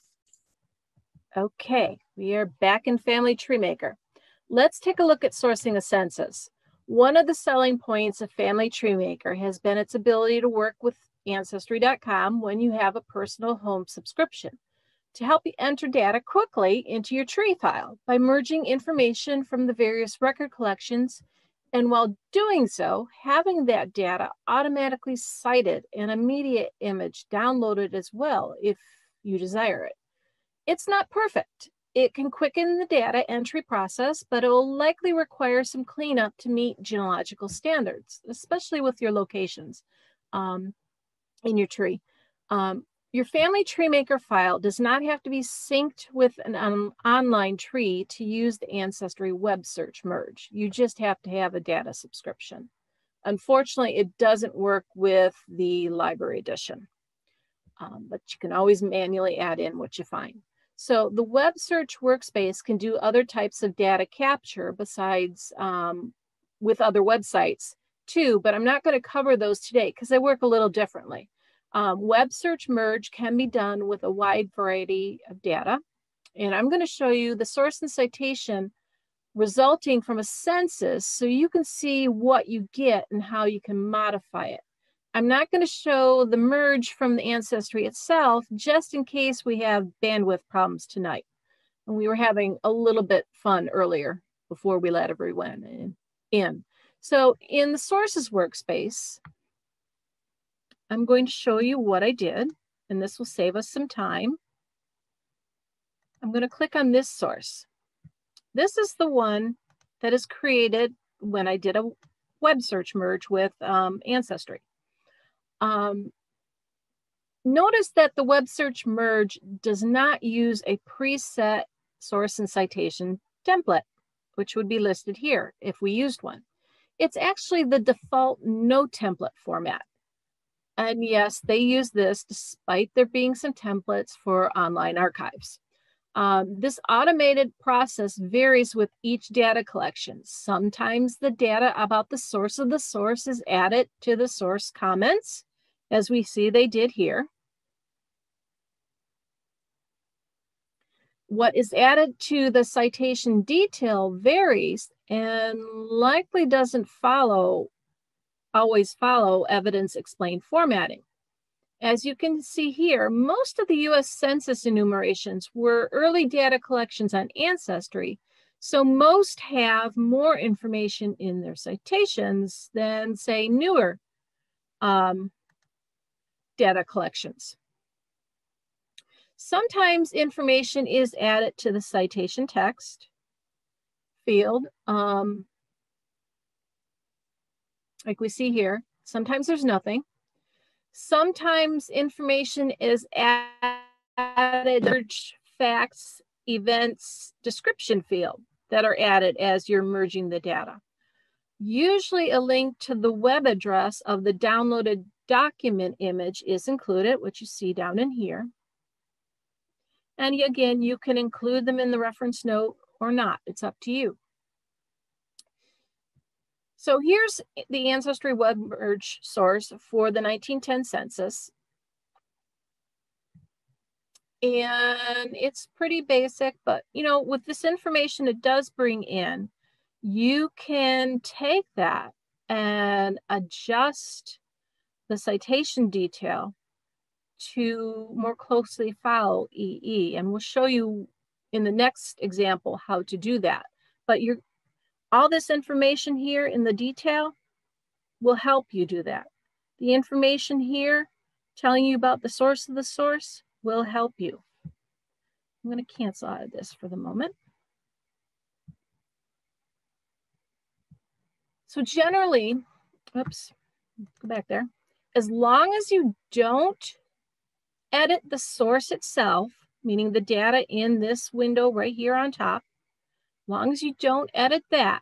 Okay, we are back in Family Tree Maker. Let's take a look at sourcing a census. One of the selling points of Family Tree Maker has been its ability to work with Ancestry.com when you have a personal home subscription to help you enter data quickly into your tree file by merging information from the various record collections and while doing so, having that data automatically cited and a media image downloaded as well if you desire it. It's not perfect it can quicken the data entry process, but it will likely require some cleanup to meet genealogical standards, especially with your locations um, in your tree. Um, your family tree maker file does not have to be synced with an um, online tree to use the Ancestry web search merge. You just have to have a data subscription. Unfortunately, it doesn't work with the library edition, um, but you can always manually add in what you find. So the web search workspace can do other types of data capture besides um, with other websites too, but I'm not going to cover those today because they work a little differently. Um, web search merge can be done with a wide variety of data. And I'm going to show you the source and citation resulting from a census so you can see what you get and how you can modify it. I'm not going to show the merge from the ancestry itself, just in case we have bandwidth problems tonight. And we were having a little bit fun earlier before we let everyone in. So in the sources workspace, I'm going to show you what I did, and this will save us some time. I'm going to click on this source. This is the one that is created when I did a web search merge with um, Ancestry. Um, notice that the web search merge does not use a preset source and citation template, which would be listed here if we used one. It's actually the default no template format. And yes, they use this despite there being some templates for online archives. Um, this automated process varies with each data collection. Sometimes the data about the source of the source is added to the source comments, as we see they did here. What is added to the citation detail varies and likely doesn't follow, always follow evidence explained formatting. As you can see here, most of the US Census enumerations were early data collections on Ancestry, so most have more information in their citations than, say, newer um, data collections. Sometimes information is added to the citation text field, um, like we see here. Sometimes there's nothing. Sometimes information is added, facts, events, description field that are added as you're merging the data. Usually a link to the web address of the downloaded document image is included, which you see down in here. And again, you can include them in the reference note or not. It's up to you. So here's the Ancestry Web Merge source for the 1910 census. And it's pretty basic, but you know, with this information it does bring in, you can take that and adjust the citation detail to more closely follow EE. And we'll show you in the next example how to do that. But you're all this information here in the detail will help you do that. The information here telling you about the source of the source will help you. I'm going to cancel out of this for the moment. So generally, oops, go back there. As long as you don't edit the source itself, meaning the data in this window right here on top, long as you don't edit that,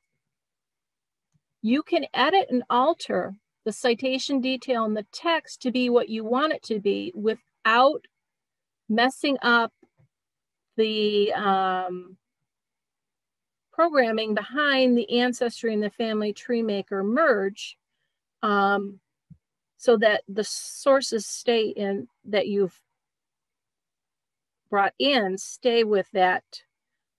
you can edit and alter the citation detail in the text to be what you want it to be without messing up the um, programming behind the ancestry and the family tree maker merge um, so that the sources stay in that you've brought in stay with that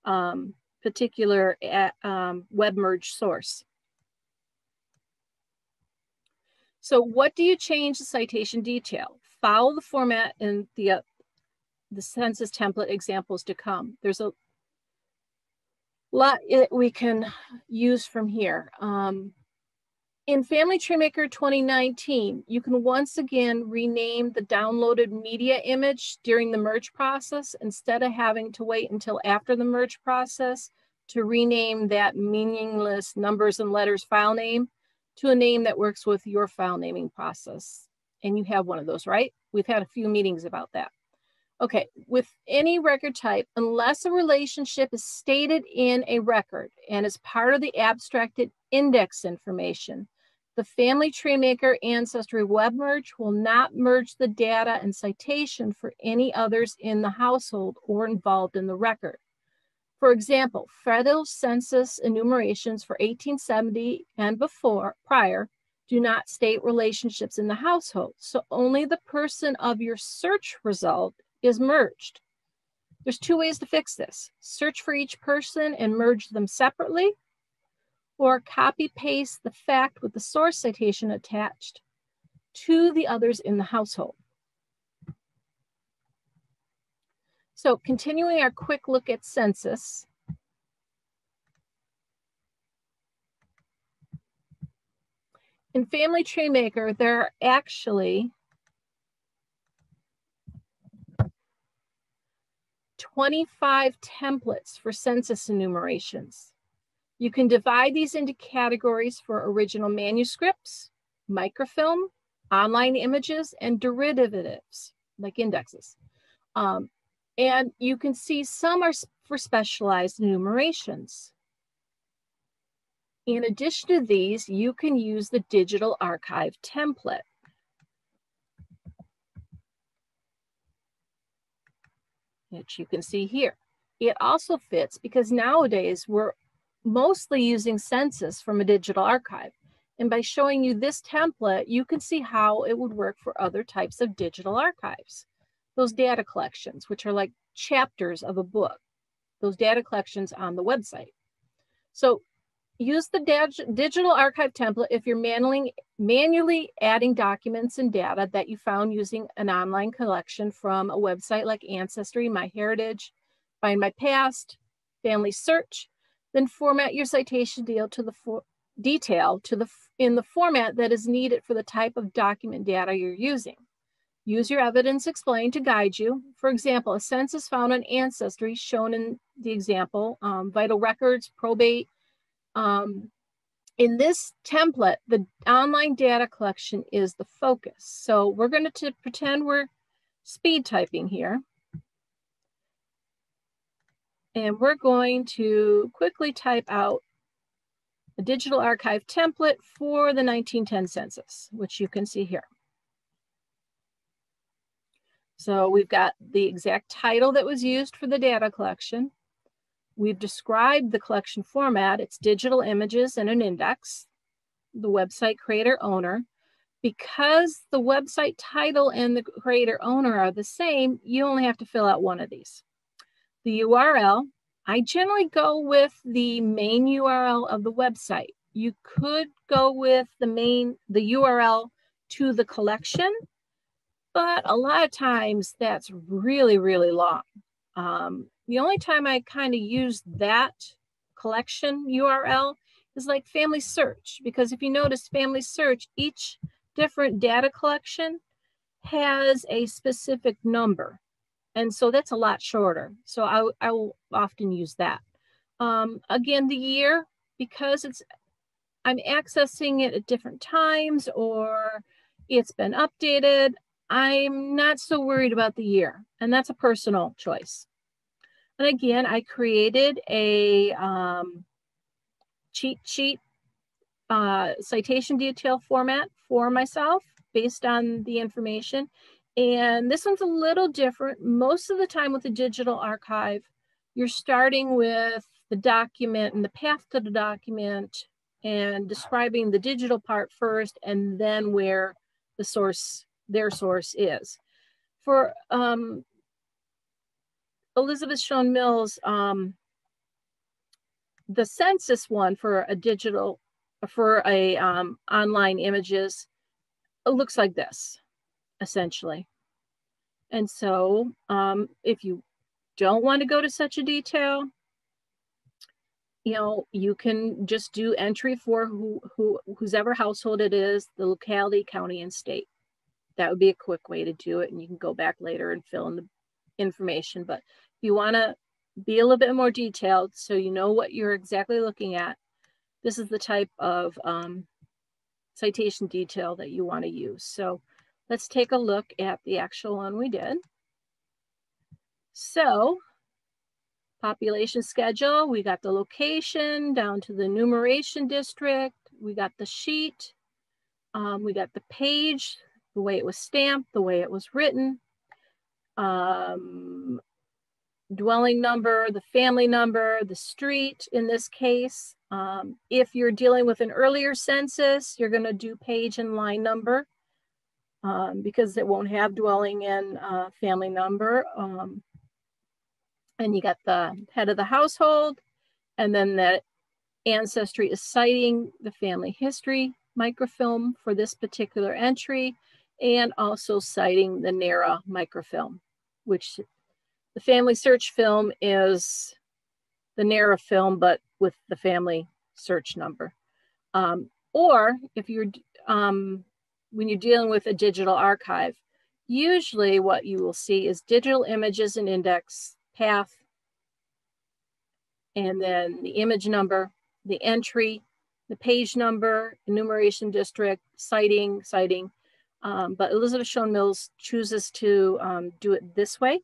um, particular uh, um, web merge source. So what do you change the citation detail? Follow the format in the, uh, the census template examples to come. There's a lot we can use from here. Um, in Family Tree Maker 2019, you can once again rename the downloaded media image during the merge process instead of having to wait until after the merge process to rename that meaningless numbers and letters file name to a name that works with your file naming process. And you have one of those, right? We've had a few meetings about that. Okay, with any record type, unless a relationship is stated in a record and is part of the abstracted index information, the Family Tree Maker Ancestry Web Merge will not merge the data and citation for any others in the household or involved in the record. For example, federal census enumerations for 1870 and before prior do not state relationships in the household. So only the person of your search result is merged. There's two ways to fix this. Search for each person and merge them separately, or copy paste the fact with the source citation attached to the others in the household. So continuing our quick look at census, in Family Tree Maker, there are actually 25 templates for census enumerations. You can divide these into categories for original manuscripts, microfilm, online images, and derivatives, like indexes. Um, and you can see some are for specialized enumerations. In addition to these, you can use the digital archive template. Which you can see here. It also fits because nowadays we're mostly using census from a digital archive. And by showing you this template, you can see how it would work for other types of digital archives. Those data collections, which are like chapters of a book, those data collections on the website. So use the digital archive template if you're manually, manually adding documents and data that you found using an online collection from a website like Ancestry, MyHeritage, Find My Past, Family Search, then format your citation deal to the detail to the in the format that is needed for the type of document data you're using. Use your evidence explained to guide you. For example, a census found on Ancestry shown in the example, um, vital records, probate, um, in this template, the online data collection is the focus. So we're going to pretend we're speed typing here. And we're going to quickly type out a digital archive template for the 1910 census, which you can see here. So we've got the exact title that was used for the data collection. We've described the collection format. It's digital images and an index, the website creator owner. Because the website title and the creator owner are the same, you only have to fill out one of these. The URL, I generally go with the main URL of the website. You could go with the main, the URL to the collection, but a lot of times that's really, really long. Um, the only time I kind of use that collection URL is like family search, because if you notice family search, each different data collection has a specific number. And so that's a lot shorter. So I, I will often use that. Um, again, the year, because it's I'm accessing it at different times or it's been updated, I'm not so worried about the year. And that's a personal choice. And again, I created a um, cheat sheet uh, citation detail format for myself based on the information. And this one's a little different. Most of the time with the digital archive, you're starting with the document and the path to the document and describing the digital part first and then where the source, their source is. For um, Elizabeth Shown Mills, um, the census one for a digital, for a um, online images, it looks like this, essentially. And so um, if you don't want to go to such a detail, you know, you can just do entry for who, who, whoever household it is, the locality, county, and state. That would be a quick way to do it. And you can go back later and fill in the information. But if you want to be a little bit more detailed so you know what you're exactly looking at, this is the type of um, citation detail that you want to use. So let's take a look at the actual one we did. So population schedule, we got the location down to the enumeration district, we got the sheet, um, we got the page, the way it was stamped, the way it was written, um, dwelling number, the family number, the street in this case. Um, if you're dealing with an earlier census, you're going to do page and line number um, because it won't have dwelling and uh, family number. Um, and you got the head of the household, and then the ancestry is citing the family history microfilm for this particular entry, and also citing the NARA microfilm, which the family search film is the NARA film, but with the family search number. Um, or if you're, um, when you're dealing with a digital archive, usually what you will see is digital images and index path, and then the image number, the entry, the page number, enumeration district, citing, citing. Um, but Elizabeth Shown Mills chooses to um, do it this way.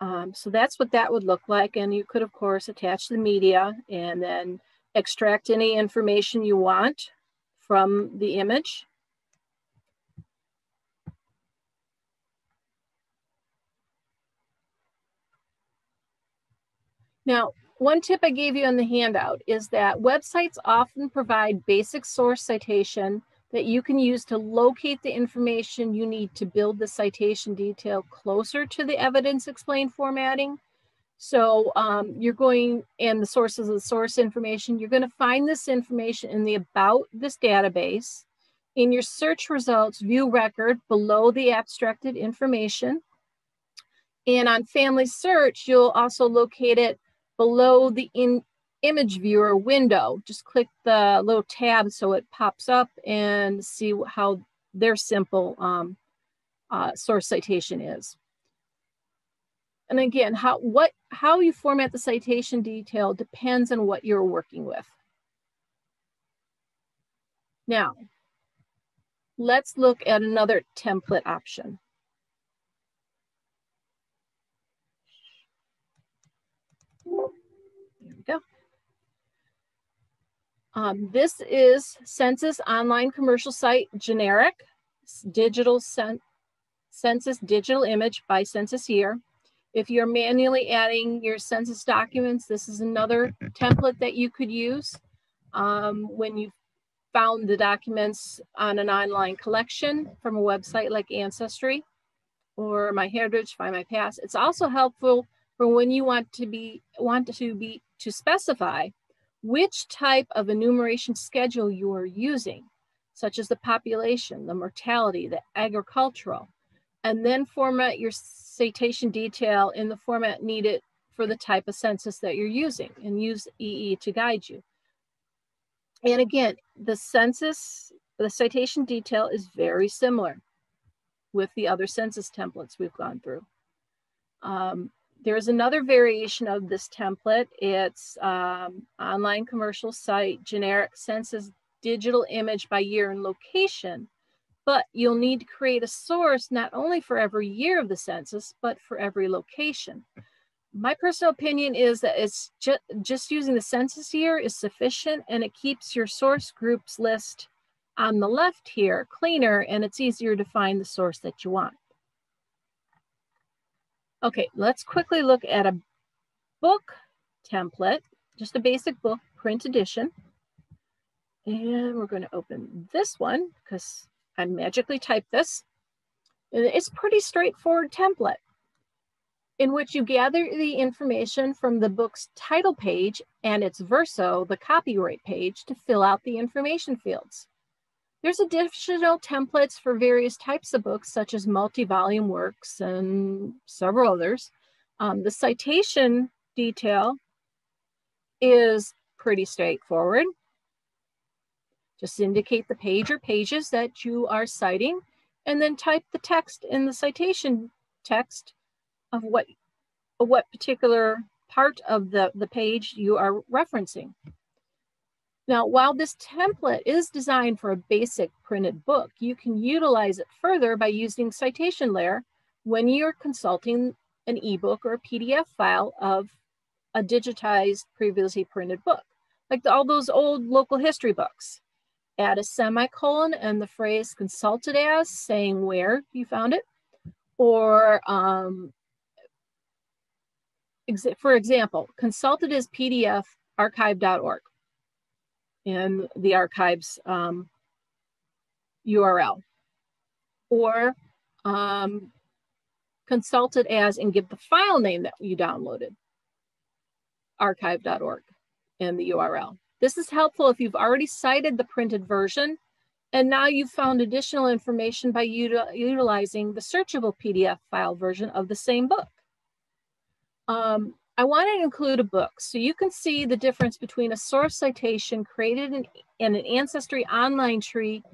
Um, so that's what that would look like. And you could, of course, attach the media and then extract any information you want from the image. Now, one tip I gave you in the handout is that websites often provide basic source citation that you can use to locate the information you need to build the citation detail closer to the evidence explained formatting. So um, you're going, and the sources of the source information, you're going to find this information in the about this database. In your search results, view record below the abstracted information. And on family search, you'll also locate it below the in, image viewer window. Just click the little tab so it pops up and see how their simple um, uh, source citation is. And again, how, what, how you format the citation detail depends on what you're working with. Now, let's look at another template option. There we go. Um, this is Census online commercial site generic digital cen census digital image by census year. If you're manually adding your census documents, this is another template that you could use um, when you found the documents on an online collection from a website like Ancestry or MyHeritage, Find My Past. It's also helpful for when you want to be want to be to specify which type of enumeration schedule you are using, such as the population, the mortality, the agricultural, and then format your citation detail in the format needed for the type of census that you're using and use EE to guide you. And again, the census, the citation detail is very similar with the other census templates we've gone through. Um, there's another variation of this template. It's um, online commercial site, generic census digital image by year and location. But you'll need to create a source not only for every year of the census, but for every location. My personal opinion is that it's just, just using the census year is sufficient and it keeps your source groups list on the left here cleaner and it's easier to find the source that you want. Okay, let's quickly look at a book template, just a basic book print edition. And we're going to open this one because I magically type this. It's pretty straightforward template in which you gather the information from the book's title page and its verso, the copyright page, to fill out the information fields. There's additional templates for various types of books, such as multi-volume works and several others. Um, the citation detail is pretty straightforward. Just indicate the page or pages that you are citing, and then type the text in the citation text of what, what particular part of the, the page you are referencing. Now, while this template is designed for a basic printed book, you can utilize it further by using Citation Layer when you're consulting an ebook or a PDF file of a digitized previously printed book, like the, all those old local history books. Add a semicolon and the phrase consulted as saying where you found it, or um, for example, consulted as PDF archive.org in the archives um, URL. Or um, consulted as and give the file name that you downloaded, archive.org and the URL. This is helpful if you've already cited the printed version and now you've found additional information by util utilizing the searchable PDF file version of the same book. Um, I wanted to include a book so you can see the difference between a source citation created in, in an Ancestry online tree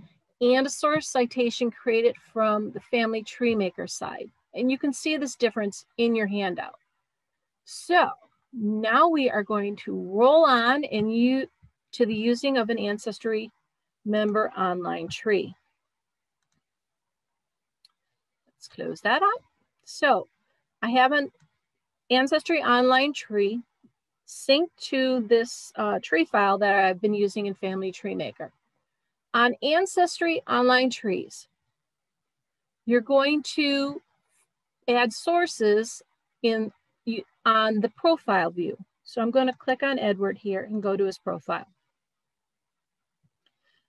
and a source citation created from the Family Tree Maker side. And you can see this difference in your handout. So now we are going to roll on and you to the using of an Ancestry member online tree. Let's close that up. So I have an Ancestry online tree synced to this uh, tree file that I've been using in Family Tree Maker. On Ancestry online trees, you're going to add sources in on the profile view. So I'm going to click on Edward here and go to his profile.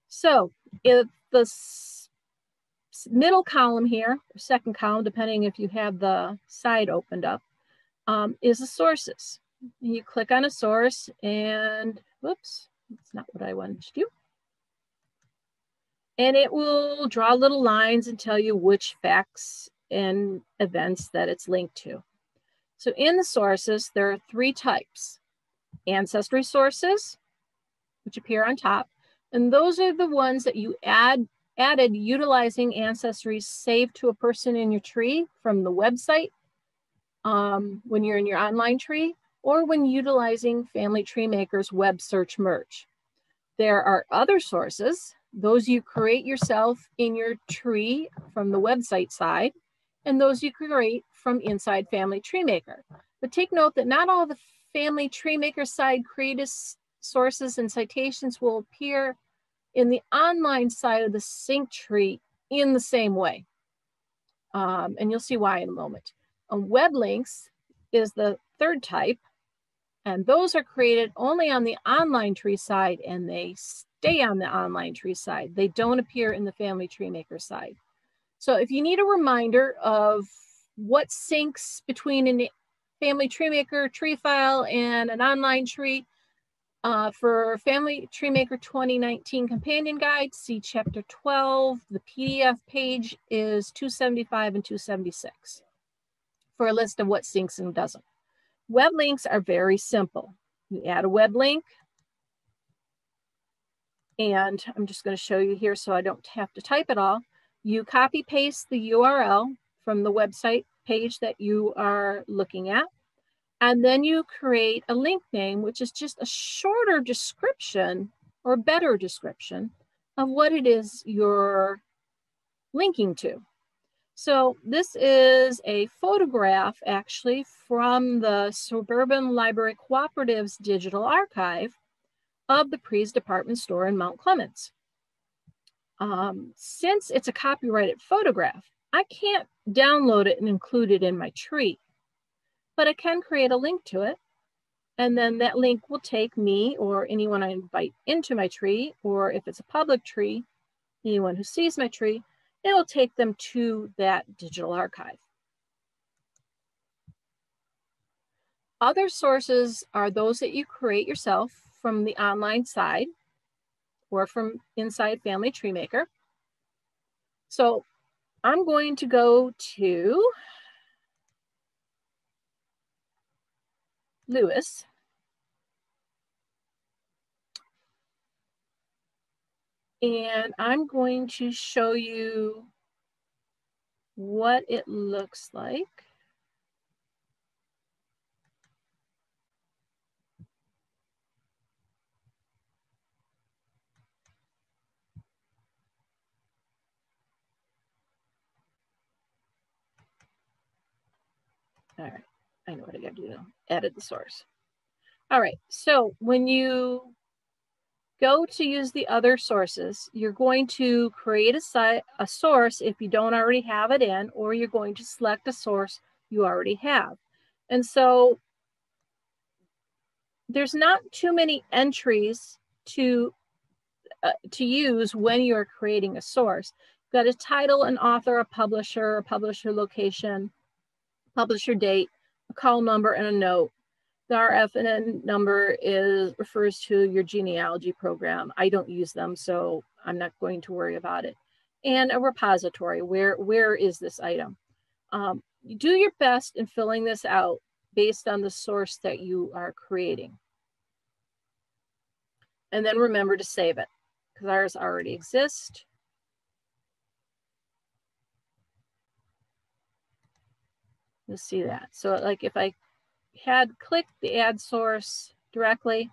So if the middle column here, second column, depending if you have the side opened up, um, is the sources. You click on a source and, whoops, that's not what I wanted to do. And it will draw little lines and tell you which facts and events that it's linked to. So in the sources, there are three types. Ancestry sources, which appear on top, and those are the ones that you add added utilizing Ancestry saved to a person in your tree from the website um, when you're in your online tree or when utilizing Family Tree Maker's web search merge. There are other sources, those you create yourself in your tree from the website side, and those you create from inside Family Tree Maker. But take note that not all the Family Tree Maker side created sources and citations will appear in the online side of the sync tree in the same way. Um, and you'll see why in a moment. Um, web links is the third type, and those are created only on the online tree side and they stay on the online tree side. They don't appear in the family tree maker side. So if you need a reminder of what syncs between a family tree maker tree file and an online tree, uh, for Family Tree Maker 2019 Companion Guide, see Chapter 12. The PDF page is 275 and 276 for a list of what syncs and doesn't. Web links are very simple. You add a web link, and I'm just going to show you here so I don't have to type it all. You copy paste the URL from the website page that you are looking at. And then you create a link name, which is just a shorter description or better description of what it is you're linking to. So this is a photograph actually from the Suburban Library Cooperative's digital archive of the Prees department store in Mount Clemens. Um, since it's a copyrighted photograph, I can't download it and include it in my tree but I can create a link to it. And then that link will take me or anyone I invite into my tree, or if it's a public tree, anyone who sees my tree, it will take them to that digital archive. Other sources are those that you create yourself from the online side or from inside Family Tree Maker. So I'm going to go to Lewis. And I'm going to show you what it looks like. All right. I know what I got to do now. Edit the source. All right, so when you go to use the other sources, you're going to create a, site, a source if you don't already have it in, or you're going to select a source you already have. And so there's not too many entries to uh, to use when you're creating a source. You've got a title, an author, a publisher, a publisher location, publisher date, call number, and a note. The RFN number is refers to your genealogy program. I don't use them, so I'm not going to worry about it. And a repository, where, where is this item? Um, do your best in filling this out based on the source that you are creating. And then remember to save it because ours already exist. You'll see that. So like if I had clicked the add source directly,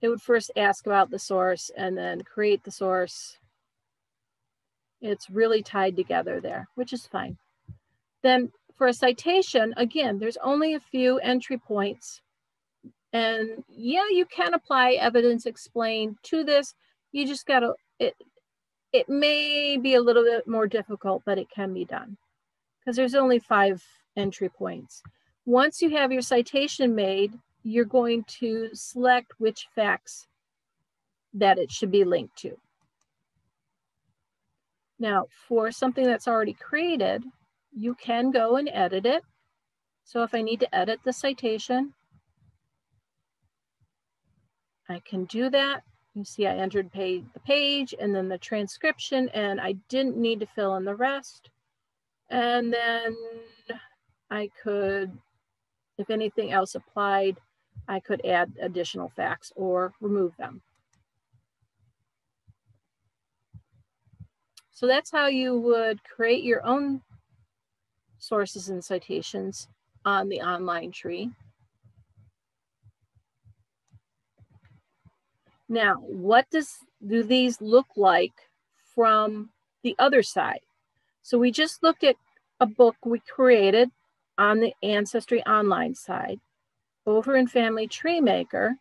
it would first ask about the source and then create the source. It's really tied together there, which is fine. Then for a citation, again, there's only a few entry points. And yeah, you can apply evidence explained to this. You just got to, it, it may be a little bit more difficult, but it can be done because there's only five entry points. Once you have your citation made, you're going to select which facts that it should be linked to. Now, for something that's already created, you can go and edit it. So if I need to edit the citation, I can do that. You see I entered page, the page and then the transcription and I didn't need to fill in the rest. And then I could, if anything else applied, I could add additional facts or remove them. So that's how you would create your own sources and citations on the online tree. Now, what does do these look like from the other side? So we just looked at a book we created on the Ancestry Online side. Over in Family Tree Maker,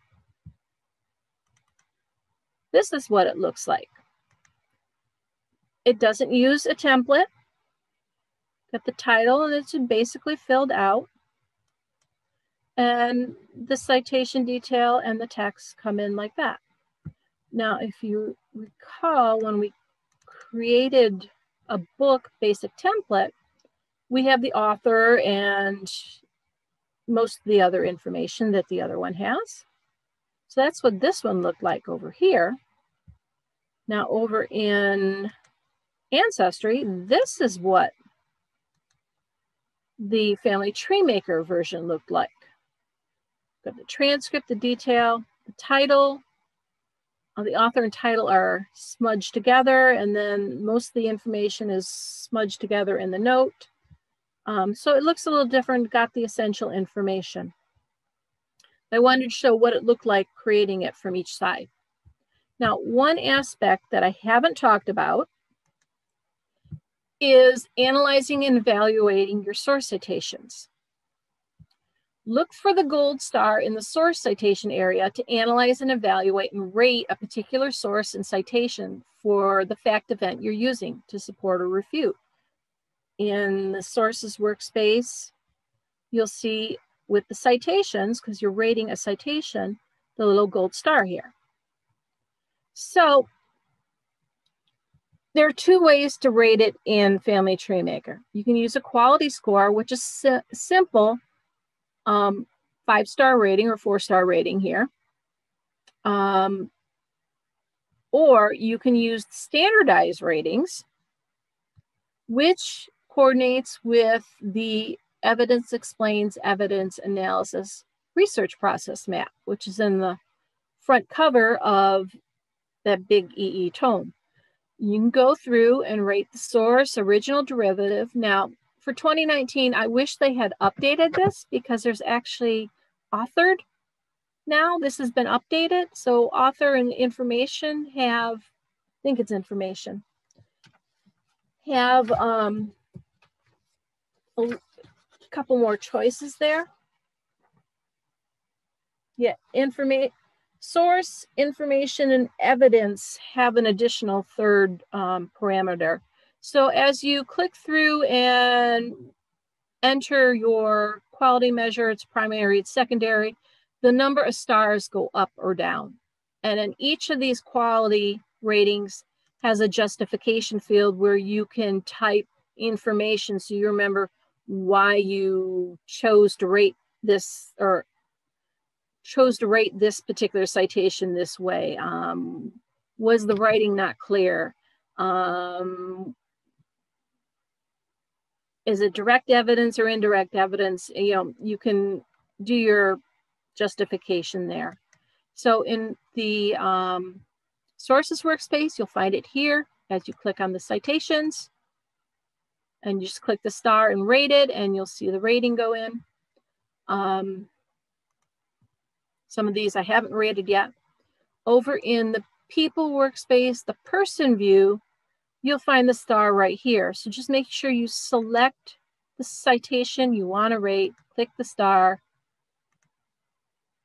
this is what it looks like. It doesn't use a template. Got the title and it's basically filled out. And the citation detail and the text come in like that. Now, if you recall, when we created a book basic template, we have the author and most of the other information that the other one has. So that's what this one looked like over here. Now over in Ancestry, this is what the Family Tree Maker version looked like. Got the transcript, the detail, the title, the author and title are smudged together, and then most of the information is smudged together in the note. Um, so it looks a little different, got the essential information. I wanted to show what it looked like creating it from each side. Now, one aspect that I haven't talked about is analyzing and evaluating your source citations. Look for the gold star in the source citation area to analyze and evaluate and rate a particular source and citation for the fact event you're using to support or refute. In the sources workspace, you'll see with the citations, because you're rating a citation, the little gold star here. So there are two ways to rate it in Family Tree Maker. You can use a quality score, which is si simple, um, five star rating or four star rating here. Um, or you can use standardized ratings, which coordinates with the evidence explains evidence analysis research process map, which is in the front cover of that big EE tome you can go through and rate the source, original derivative. Now, for 2019, I wish they had updated this because there's actually authored now. This has been updated. So author and information have, I think it's information, have um, a couple more choices there. Yeah, information source, information, and evidence have an additional third um, parameter. So as you click through and enter your quality measure, it's primary, it's secondary, the number of stars go up or down. And in each of these quality ratings has a justification field where you can type information so you remember why you chose to rate this or chose to rate this particular citation this way. Um, was the writing not clear? Um, is it direct evidence or indirect evidence? You know, you can do your justification there. So in the um, sources workspace, you'll find it here as you click on the citations and you just click the star and rate it and you'll see the rating go in. Um, some of these I haven't rated yet. Over in the people workspace, the person view, you'll find the star right here. So just make sure you select the citation you want to rate, click the star,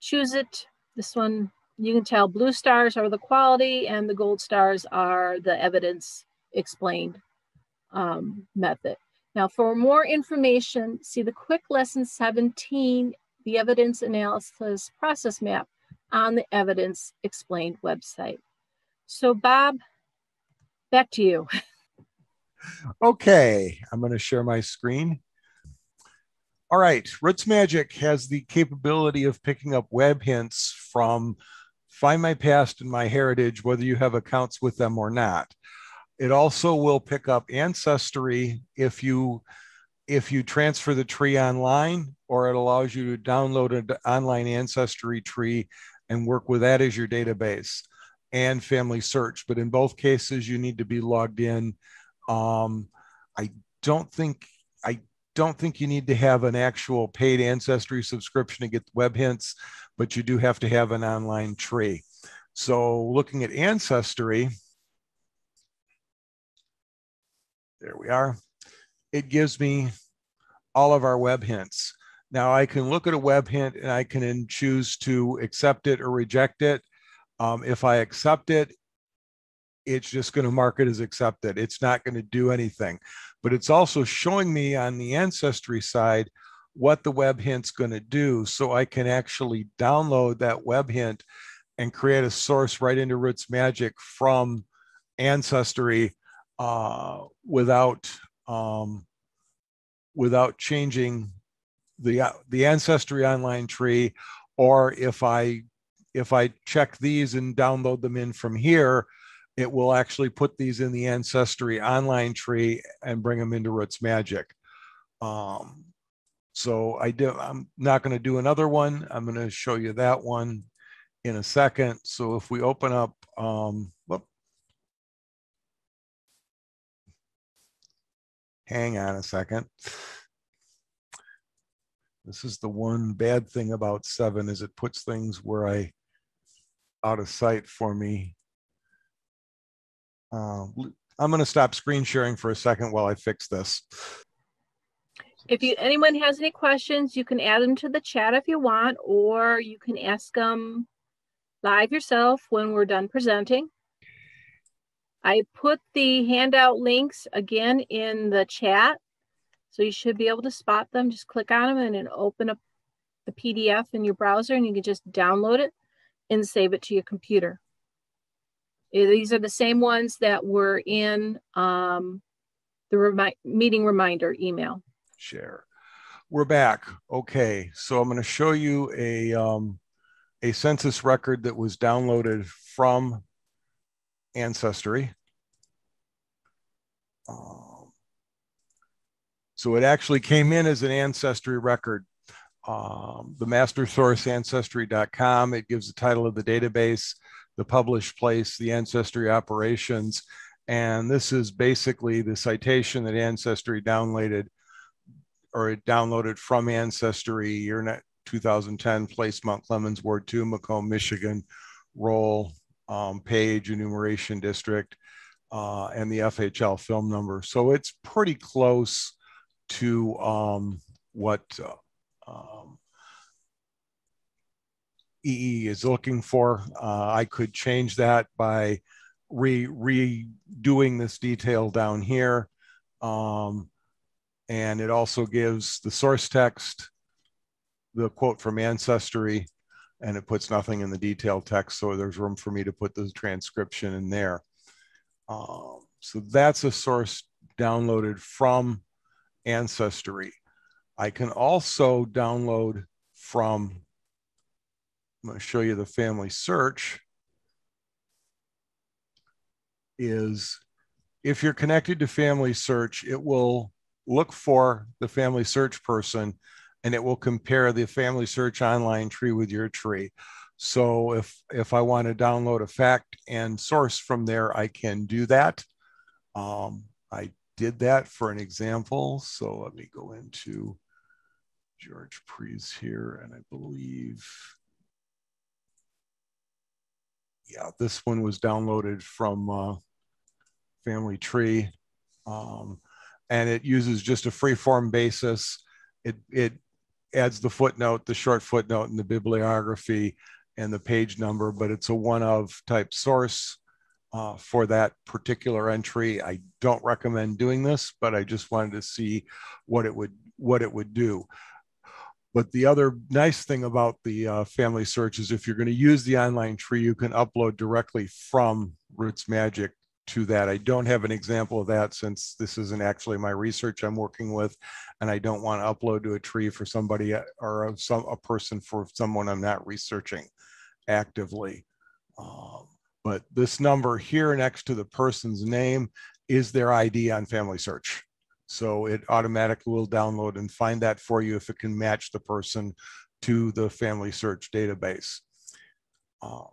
choose it. This one, you can tell blue stars are the quality and the gold stars are the evidence explained um, method. Now for more information, see the quick lesson 17, the evidence analysis process map on the evidence explained website. So Bob, back to you. Okay, I'm going to share my screen. All right, RootsMagic has the capability of picking up web hints from Find My Past and MyHeritage, whether you have accounts with them or not. It also will pick up Ancestry if you if you transfer the tree online, or it allows you to download an online ancestry tree and work with that as your database and family search. But in both cases, you need to be logged in. Um, I don't think I don't think you need to have an actual paid ancestry subscription to get web hints, but you do have to have an online tree. So looking at ancestry, there we are. It gives me all of our web hints. Now I can look at a web hint and I can choose to accept it or reject it. Um, if I accept it, it's just going to mark it as accepted. It's not going to do anything. But it's also showing me on the ancestry side what the web hint's going to do. So I can actually download that web hint and create a source right into RootsMagic from ancestry uh, without um, without changing the uh, the ancestry online tree or if i if i check these and download them in from here it will actually put these in the ancestry online tree and bring them into RootsMagic um, so i do i'm not going to do another one. I'm going to show you that one in a second. So if we open up um, whoop, hang on a second. This is the one bad thing about seven is it puts things where I out of sight for me. Uh, I'm going to stop screen sharing for a second while I fix this. If you anyone has any questions, you can add them to the chat if you want, or you can ask them live yourself when we're done presenting. I put the handout links again in the chat so you should be able to spot them. Just click on them and then open up the PDF in your browser and you can just download it and save it to your computer. Eh, these are the same ones that were in um, the remi meeting reminder email. Share. We're back. Okay, so I'm going to show you a um, a census record that was downloaded from Ancestry. Uh, so it actually came in as an ancestry record. Um, the master source ancestry.com, it gives the title of the database, the published place, the ancestry operations. And this is basically the citation that Ancestry downloaded or it downloaded from Ancestry year 2010, place Mount Clemens, Ward 2, Macomb, Michigan, roll, um, page, enumeration district, uh, and the FHL film number. So it's pretty close to um, what uh, um, EE is looking for. Uh, I could change that by re redoing this detail down here. Um, And it also gives the source text, the quote from Ancestry, and it puts nothing in the detailed text. So there's room for me to put the transcription in there. Um, so that's a source downloaded from Ancestry. I can also download from, I'm going to show you the family search, is if you're connected to family search, it will look for the family search person and it will compare the family search online tree with your tree. So if, if I want to download a fact and source from there, I can do that. Um, I did that for an example. So let me go into George Prees here, and I believe, yeah, this one was downloaded from uh, Family Tree, um, and it uses just a free-form basis. It it adds the footnote, the short footnote, and the bibliography and the page number, but it's a one-of type source. Uh, for that particular entry. I don't recommend doing this, but I just wanted to see what it would what it would do. But the other nice thing about the uh, family search is if you're going to use the online tree, you can upload directly from RootsMagic to that. I don't have an example of that since this isn't actually my research I'm working with, and I don't want to upload to a tree for somebody uh, or a, some a person for someone I'm not researching actively. Um, but this number here next to the person's name is their ID on Family Search. So it automatically will download and find that for you if it can match the person to the Family Search database. Uh,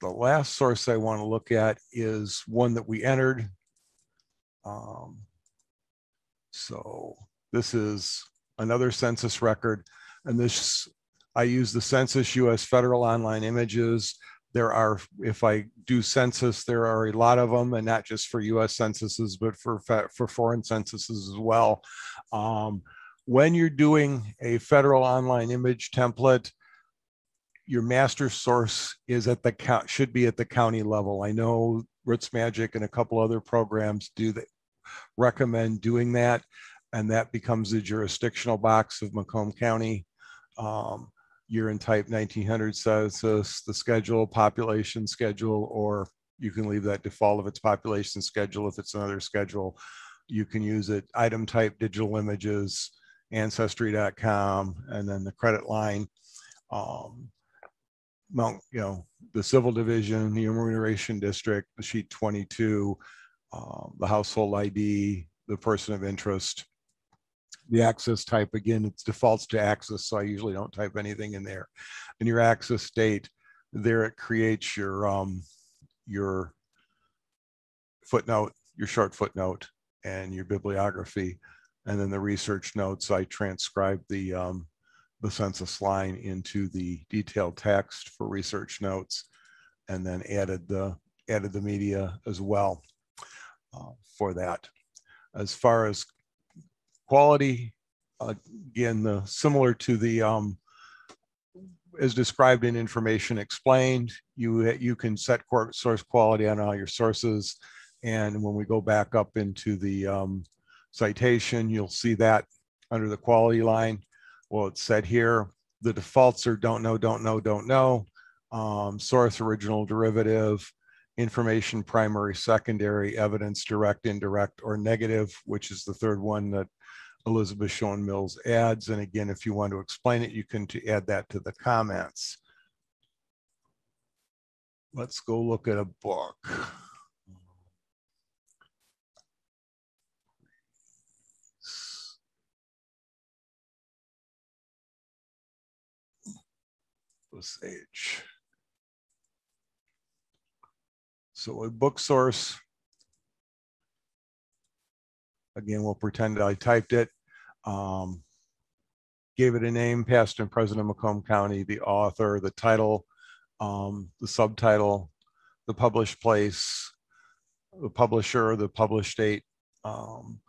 the last source I want to look at is one that we entered. Um, so this is another census record. And this, I use the Census US Federal Online Images there are, if I do census, there are a lot of them, and not just for U.S. censuses, but for for foreign censuses as well. Um, when you're doing a federal online image template, your master source is at the should be at the county level. I know RootsMagic and a couple other programs do that recommend doing that, and that becomes the jurisdictional box of Macomb County. Um, year and type 1900 census, the schedule, population schedule, or you can leave that default if it's population schedule. If it's another schedule, you can use it. Item type, digital images, ancestry.com, and then the credit line. Um, Mount, you know, the civil division, the enumeration district, the sheet 22, um, the household ID, the person of interest, the access type, again, it defaults to access, so I usually don't type anything in there. And your access state, there it creates your, um, your footnote, your short footnote, and your bibliography. And then the research notes, I transcribe the, um, the census line into the detailed text for research notes, and then added the, added the media as well uh, for that. As far as quality, again, the, similar to the, um, as described in information explained, you, you can set source quality on all your sources. And when we go back up into the um, citation, you'll see that under the quality line. Well, it's said here, the defaults are don't know, don't know, don't know, um, source, original, derivative, information, primary, secondary, evidence, direct, indirect, or negative, which is the third one that Elizabeth Shown Mills adds. And again, if you want to explain it, you can to add that to the comments. Let's go look at a book. Sage. So a book source Again, we'll pretend I typed it. Um, gave it a name, past and present of Macomb County, the author, the title, um, the subtitle, the published place, the publisher, the published date, um,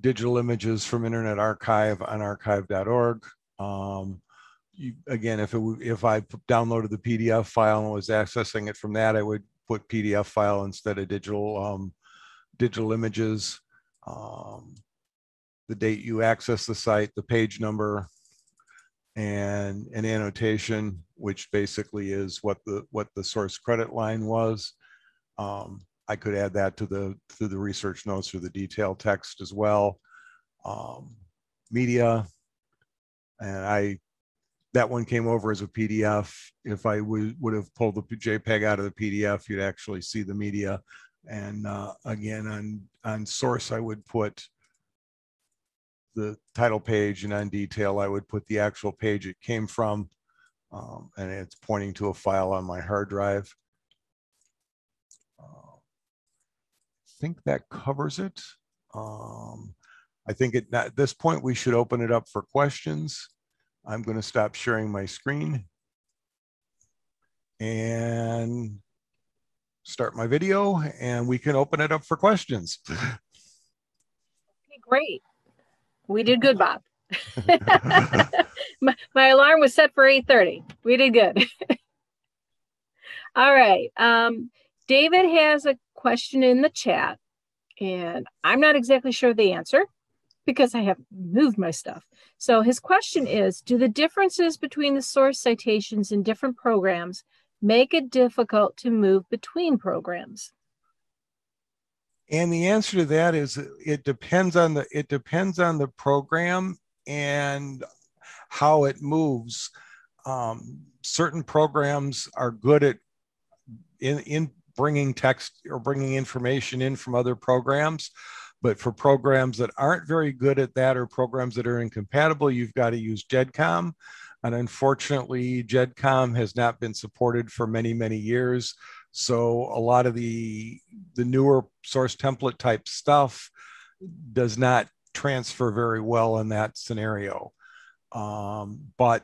digital images from Internet Archive on archive.org. Um, again, if it if I downloaded the PDF file and was accessing it from that, I would put PDF file instead of digital um, digital images. Um, the date you access the site, the page number, and an annotation, which basically is what the what the source credit line was. Um, I could add that to the to the research notes or the detailed text as well. Um, media, and I that one came over as a PDF. If I would have pulled the JPEG out of the PDF, you'd actually see the media. And uh, again, on on source, I would put the title page, and on detail, I would put the actual page it came from, um, and it's pointing to a file on my hard drive. Uh, I think that covers it. Um, I think at this point we should open it up for questions. I'm going to stop sharing my screen and start my video and we can open it up for questions. Okay, great. We did good, Bob. my, my alarm was set for 8.30. We did good. All right. Um, David has a question in the chat and I'm not exactly sure the answer because I have moved my stuff. So his question is Do the differences between the source citations in different programs make it difficult to move between programs? And the answer to that is it depends on the it depends on the program and how it moves. Um, certain programs are good at in in bringing text or bringing information in from other programs but for programs that aren't very good at that or programs that are incompatible, you've got to use GEDCOM. And unfortunately, GEDCOM has not been supported for many, many years. So a lot of the, the newer source template type stuff does not transfer very well in that scenario. Um, but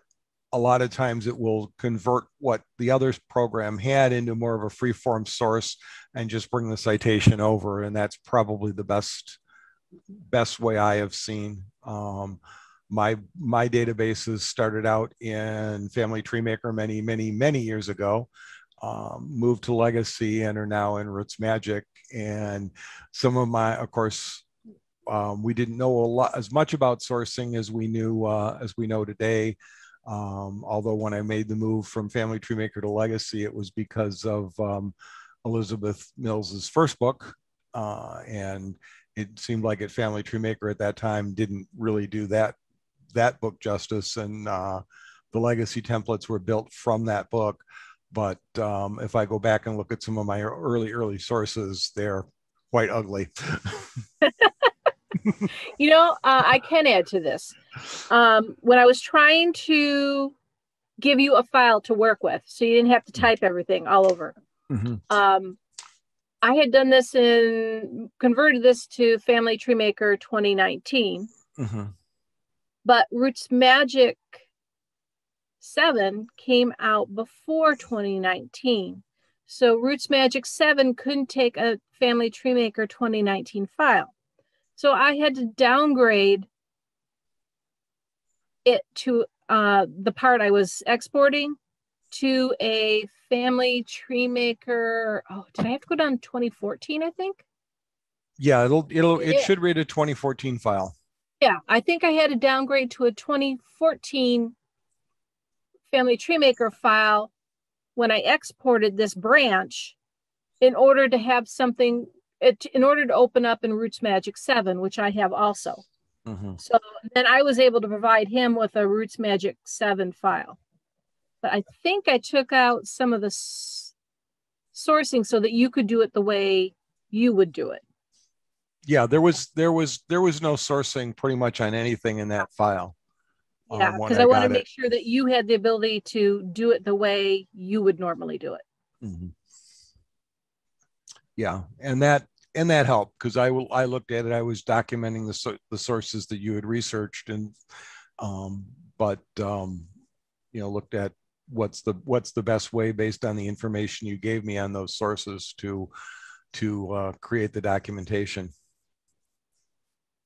a lot of times it will convert what the other program had into more of a free form source and just bring the citation over. And that's probably the best, best way I have seen. Um, my, my databases started out in Family Tree Maker many, many, many years ago. Um, moved to Legacy and are now in RootsMagic. And some of my, of course, um, we didn't know a lot as much about sourcing as we knew uh, as we know today. Um, although when I made the move from Family Tree Maker to Legacy, it was because of um, Elizabeth Mills's first book, uh, and it seemed like at Family Tree Maker at that time didn't really do that that book justice, and uh, the Legacy templates were built from that book. But um, if I go back and look at some of my early early sources, they're quite ugly. you know, uh, I can add to this. Um, when I was trying to give you a file to work with, so you didn't have to type everything all over. Mm-hmm. Um, I had done this and converted this to Family Tree Maker 2019. Mm-hmm. But RootsMagic 7 came out before 2019. So RootsMagic 7 couldn't take a Family Tree Maker 2019 file. So I had to downgrade it to uh, the part I was exporting to a family tree maker. Oh, did I have to go down 2014? I think. Yeah, it'll it'll it yeah. should read a 2014 file. Yeah, I think I had to downgrade to a 2014 family tree maker file when I exported this branch in order to have something it, in order to open up in RootsMagic 7, which I have also. Mm-hmm. So then I was able to provide him with a RootsMagic 7 file. But I think I took out some of the s- sourcing so that you could do it the way you would do it. Yeah, there was there was there was no sourcing pretty much on anything in that file. Yeah, because um, I, I want to make sure that you had the ability to do it the way you would normally do it. Mm-hmm. Yeah, and that and that helped because I will I looked at it. I was documenting the the sources that you had researched, and um, but um, you know looked at what's the what's the best way based on the information you gave me on those sources to to uh, create the documentation.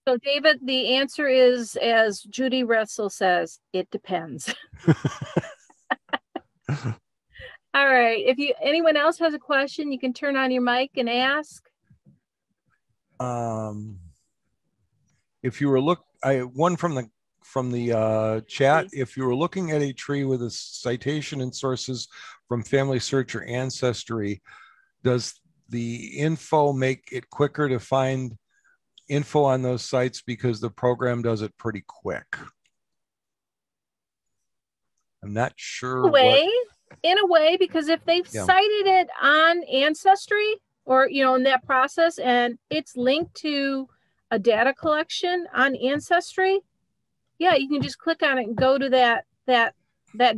So, David, the answer is as Judy Russell says, it depends. All right. If you anyone else has a question, you can turn on your mic and ask um, if you were look I one from the from the uh, chat. If you were looking at a tree with a citation and sources from Family Search or Ancestry, does the info make it quicker to find info on those sites because the program does it pretty quick? I'm not sure. In a way, what- in a way, because if they've Yeah. cited it on Ancestry or you know in that process, and it's linked to a data collection on Ancestry, yeah, you can just click on it and go to that that that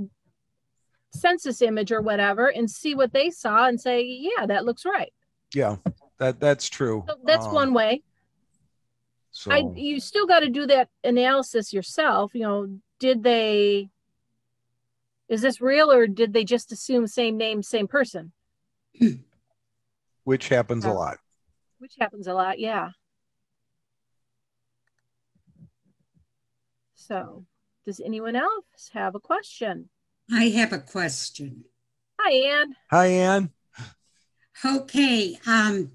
census image or whatever and see what they saw and say, yeah, that looks right. yeah, that that's true. So that's Um, one way. So I you still got to do that analysis yourself. You know, did they? Is this real or did they just assume same name, same person? which happens a lot. Which happens a lot, yeah. So, does anyone else have a question? I have a question. Hi, Ann. Hi, Ann. Okay, um,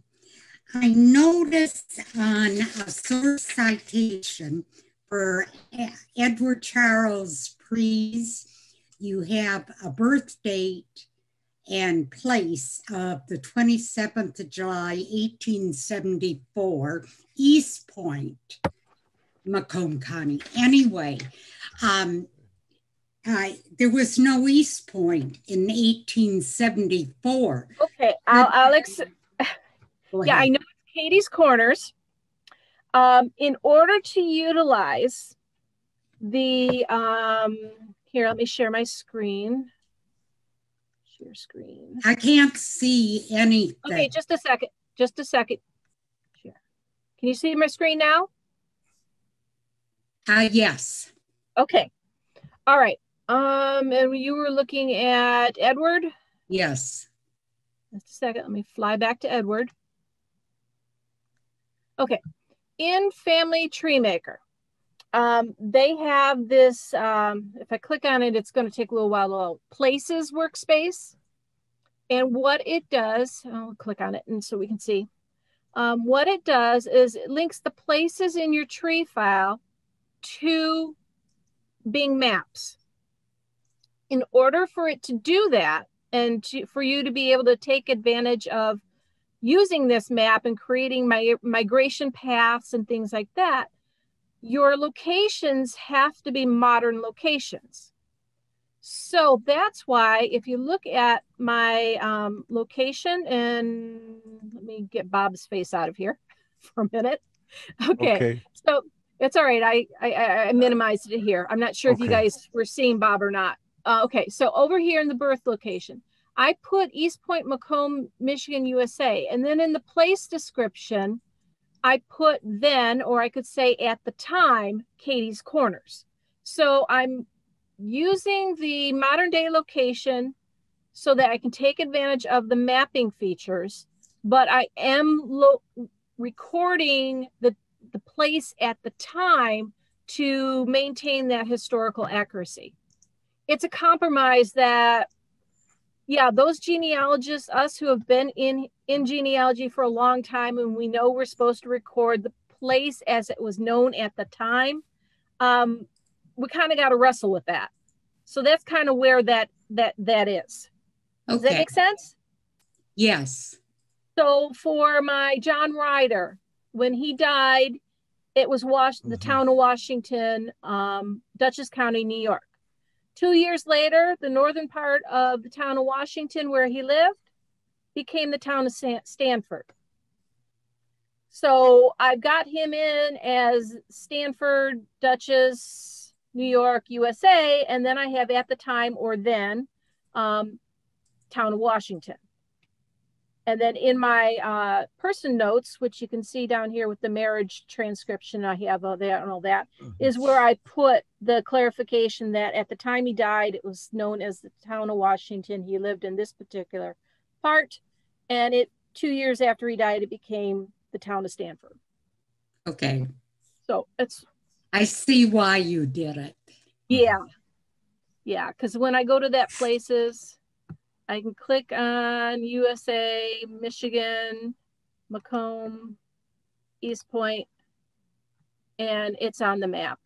I noticed on a source citation for Edward Charles Prees, you have a birth date and place of the 27th of July, 1874, Eastpointe, Macomb County. Anyway, um, I, there was no Eastpointe in 1874. Okay, I'll, I'll ex- yeah, I know it's Katie's Corners. Um, in order to utilize the, um, here, let me share my screen. Share screen. I can't see anything. Okay, just a second. Just a second. Share. Can you see my screen now? Uh, yes, Okay. All right. Um, and you were looking at Edward. yes. Just a second. Let me fly back to Edward. Okay. In Family Tree Maker, um, they have this. Um, if I click on it, it's going to take a little while. to. Places workspace, and what it does, I'll click on it, and so we can see. Um, what it does is it links the places in your tree file to Bing Maps. In order for it to do that, and to, for you to be able to take advantage of using this map and creating my migration paths and things like that, your locations have to be modern locations. So that's why if you look at my um, location, and let me get Bob's face out of here for a minute. Okay, Okay. so it's all right. I, I I minimized it here. I'm not sure if you guys were seeing Bob or not. Uh, okay, so over here in the birth location, I put Eastpointe, Macomb, Michigan, USA, and then in the place description, I put then, or I could say at the time, Katie's Corners. So I'm using the modern day location so that I can take advantage of the mapping features, but I am recording the the place at the time to maintain that historical accuracy. It's a compromise that, yeah, those genealogists, us who have been in, in genealogy for a long time and we know we're supposed to record the place as it was known at the time, um, we kind of got to wrestle with that. So that's kind of where that that that is. Does that make sense? yes, So for my John Ryder, when he died, it was was the Mhm. town of Washington, um, Dutchess County, New York. Two years later, the northern part of the town of Washington, where he lived, became the town of Stanford. So I've got him in as Stanford, Dutchess, New York, USA, and then I have at the time or then um, town of Washington. And then in my uh, person notes, which you can see down here with the marriage transcription, I have all that and all that, is where I put the clarification that at the time he died, it was known as the town of Washington. He lived in this particular part. And it two years after he died, it became the town of Stanford. okay. So it's I see why you did it. Yeah. Yeah. Because when I go to that places, I can click on USA, Michigan, Macomb, Eastpointe, and it's on the map.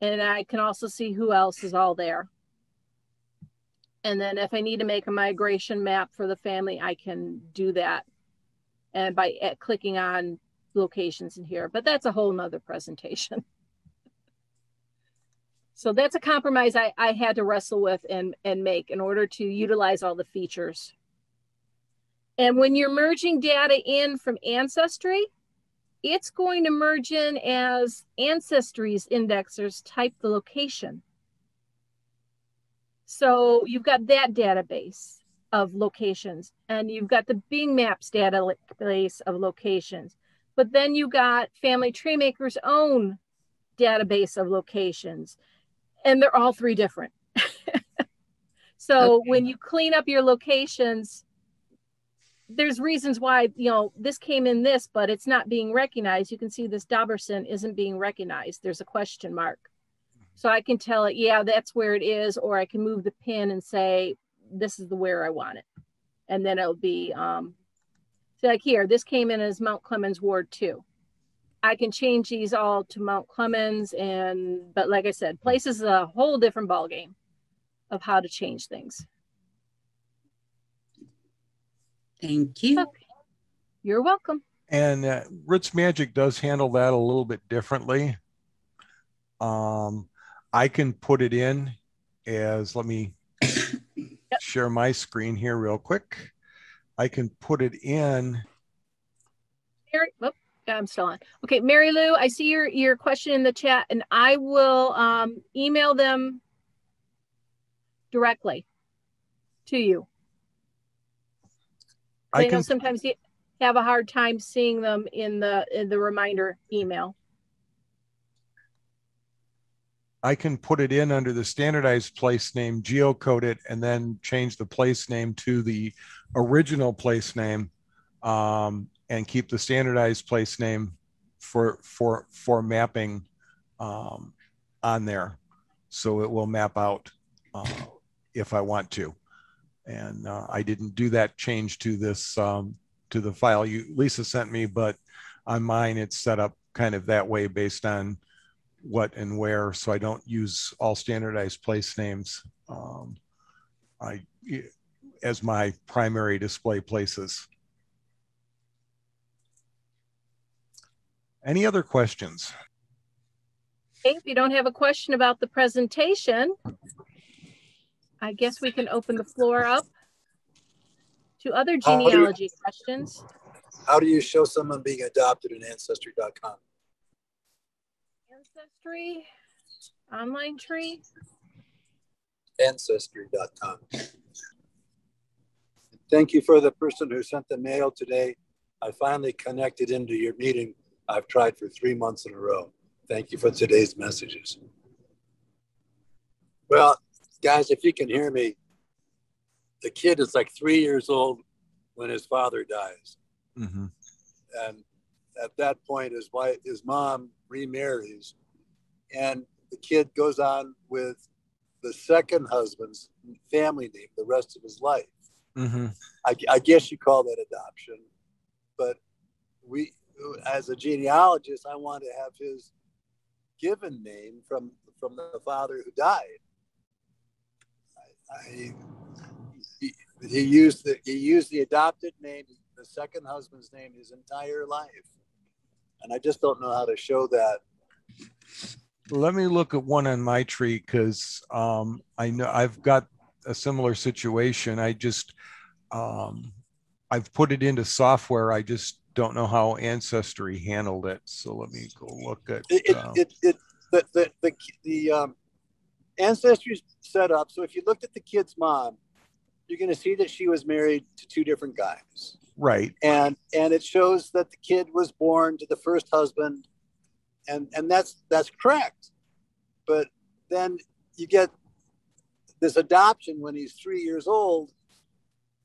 And I can also see who else is all there. And then if I need to make a migration map for the family, I can do that and by clicking on locations in here, but that's a whole nother presentation. so that's a compromise I, I had to wrestle with and, and make in order to utilize all the features. And when you're merging data in from Ancestry, it's going to merge in as Ancestry's indexers type the location. So you've got that database of locations and you've got the Bing Maps database of locations. But then you got Family Tree Maker's own database of locations and they're all three different. so okay. when you clean up your locations, there's reasons why you know this came in this but it's not being recognized. You can see this Doberson isn't being recognized. There's a question mark. So i can tell it yeah that's where it is or i can move the pin and say this is the where i want it. And then it'll be um so like here this came in as mount clemens ward 2 i can change these all to mount clemens and but like i said places is a whole different ball game of how to change things Thank you. Okay. You're welcome. And uh, RootsMagic does handle that a little bit differently. Um, I can put it in as, let me yep. share my screen here real quick. I can put it in. Mary, oh, I'm still on. Okay, Mary Lou, I see your, your question in the chat and I will um, email them directly to you. I, can, know sometimes you have a hard time seeing them in the in the reminder email. I can put it in under the standardized place name, geocode it, and then change the place name to the original place name, um, and keep the standardized place name for for for mapping um, on there, so it will map out uh, if I want to and uh, I didn't do that change to this um, to the file you Lisa sent me, but on mine it's set up kind of that way based on what and where, so I don't use all standardized place names. Um, I as my primary display places. Any other questions? If you don't have a question about the presentation, I guess we can open the floor up to other genealogy you, questions. How do you show someone being adopted in Ancestry.com? Ancestry, online tree. Ancestry.com. Thank you for the person who sent the mail today. I finally connected into your meeting. I've tried for three months in a row. Thank you for today's messages. Well, guys, if you can hear me, the kid is like three years old when his father dies. Mm-hmm. And at that point, his wife, his mom remarries, and the kid goes on with the second husband's family name the rest of his life. Mm-hmm. I, I, guess you call that adoption, but we, as a genealogist, I want to have his given name from from the father who died. I, he, he used the he used the adopted name, the second husband's name, his entire life, and I just don't know how to show that. Let me look at one on my tree because um, I know I've got a similar situation. I just um, I've put it into software. I just don't know how Ancestry handled it. So let me go look at. It, um, it, it, the the the, the um, Ancestry's set up. So if you looked at the kid's mom, you're going to see that she was married to two different guys. Right. And and it shows that the kid was born to the first husband, and and that's that's correct. But then you get this adoption when he's three years old,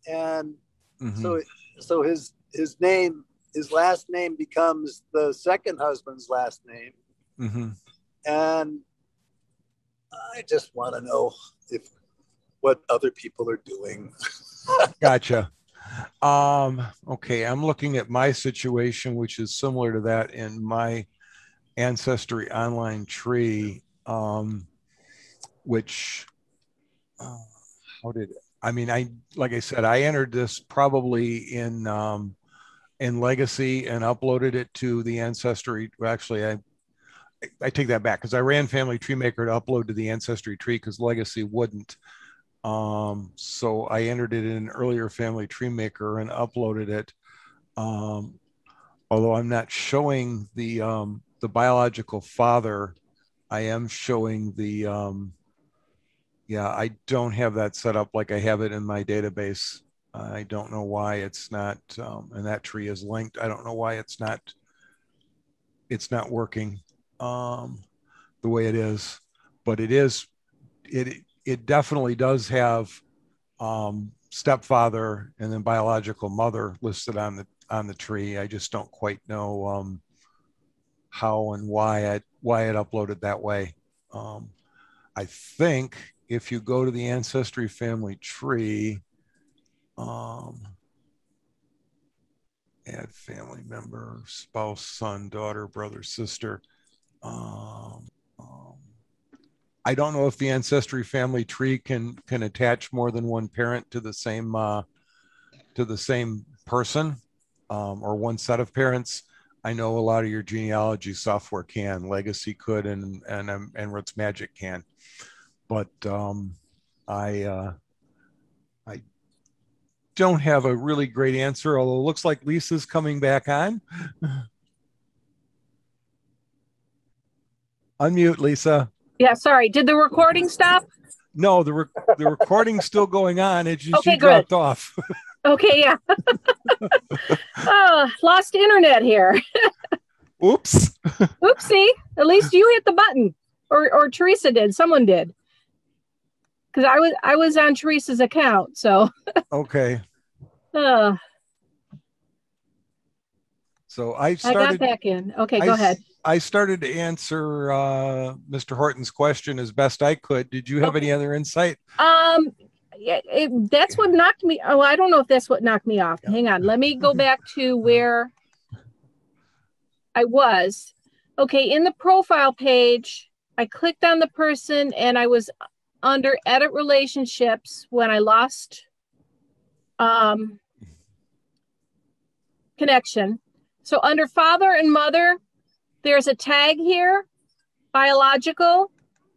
and mm-hmm. so so his his name his last name becomes the second husband's last name, mm-hmm. and I just want to know if what other people are doing. gotcha. Um, okay, I'm looking at my situation, which is similar to that in my ancestry online tree, um, which uh, how did? I mean, I like I said, I entered this probably in um, in Legacy and uploaded it to the ancestry. Actually, I I take that back because I ran Family Tree Maker to upload to the ancestry tree because Legacy wouldn't. Um, so I entered it in an earlier Family Tree Maker and uploaded it. Um, although I'm not showing the um, the biological father, I am showing the um, yeah, I don't have that set up like I have it in my database. I don't know why it's not, um, and that tree is linked. I don't know why it's not, it's not working um, the way it is, but it is, it it definitely does have um, stepfather and then biological mother listed on the on the tree. I just don't quite know um, how and why it, why it uploaded that way. Um, I think if you go to the ancestry family tree, um, add family member, spouse, son, daughter, brother, sister. Um, um, I don't know if the ancestry family tree can can attach more than one parent to the same uh, to the same person um, or one set of parents. I know a lot of your genealogy software can, Legacy could, and and um, and RootsMagic can but um, I uh, don't have a really great answer. Although it looks like Lisa's coming back on. Unmute, Lisa. Yeah, sorry. Did the recording stop? No, the re- the recording's still going on. It just Okay, you dropped good. off. Okay, yeah. oh, lost internet here. Oops. Oopsie. At least you hit the button. Or or Teresa did. Someone did. Cause I was I was on Teresa's account. So Okay. uh, So I started. I got back in. Okay, go s- ahead. I started to answer uh, Mr. Horton's question as best I could. Did you have any other insight? Um, yeah, it, that's what knocked me. Oh, I don't know if that's what knocked me off. Hang on, let me go back to where I was. Okay, in the profile page, I clicked on the person and I was under edit relationships when I lost um, connection. So under father and mother, there's a tag here, biological.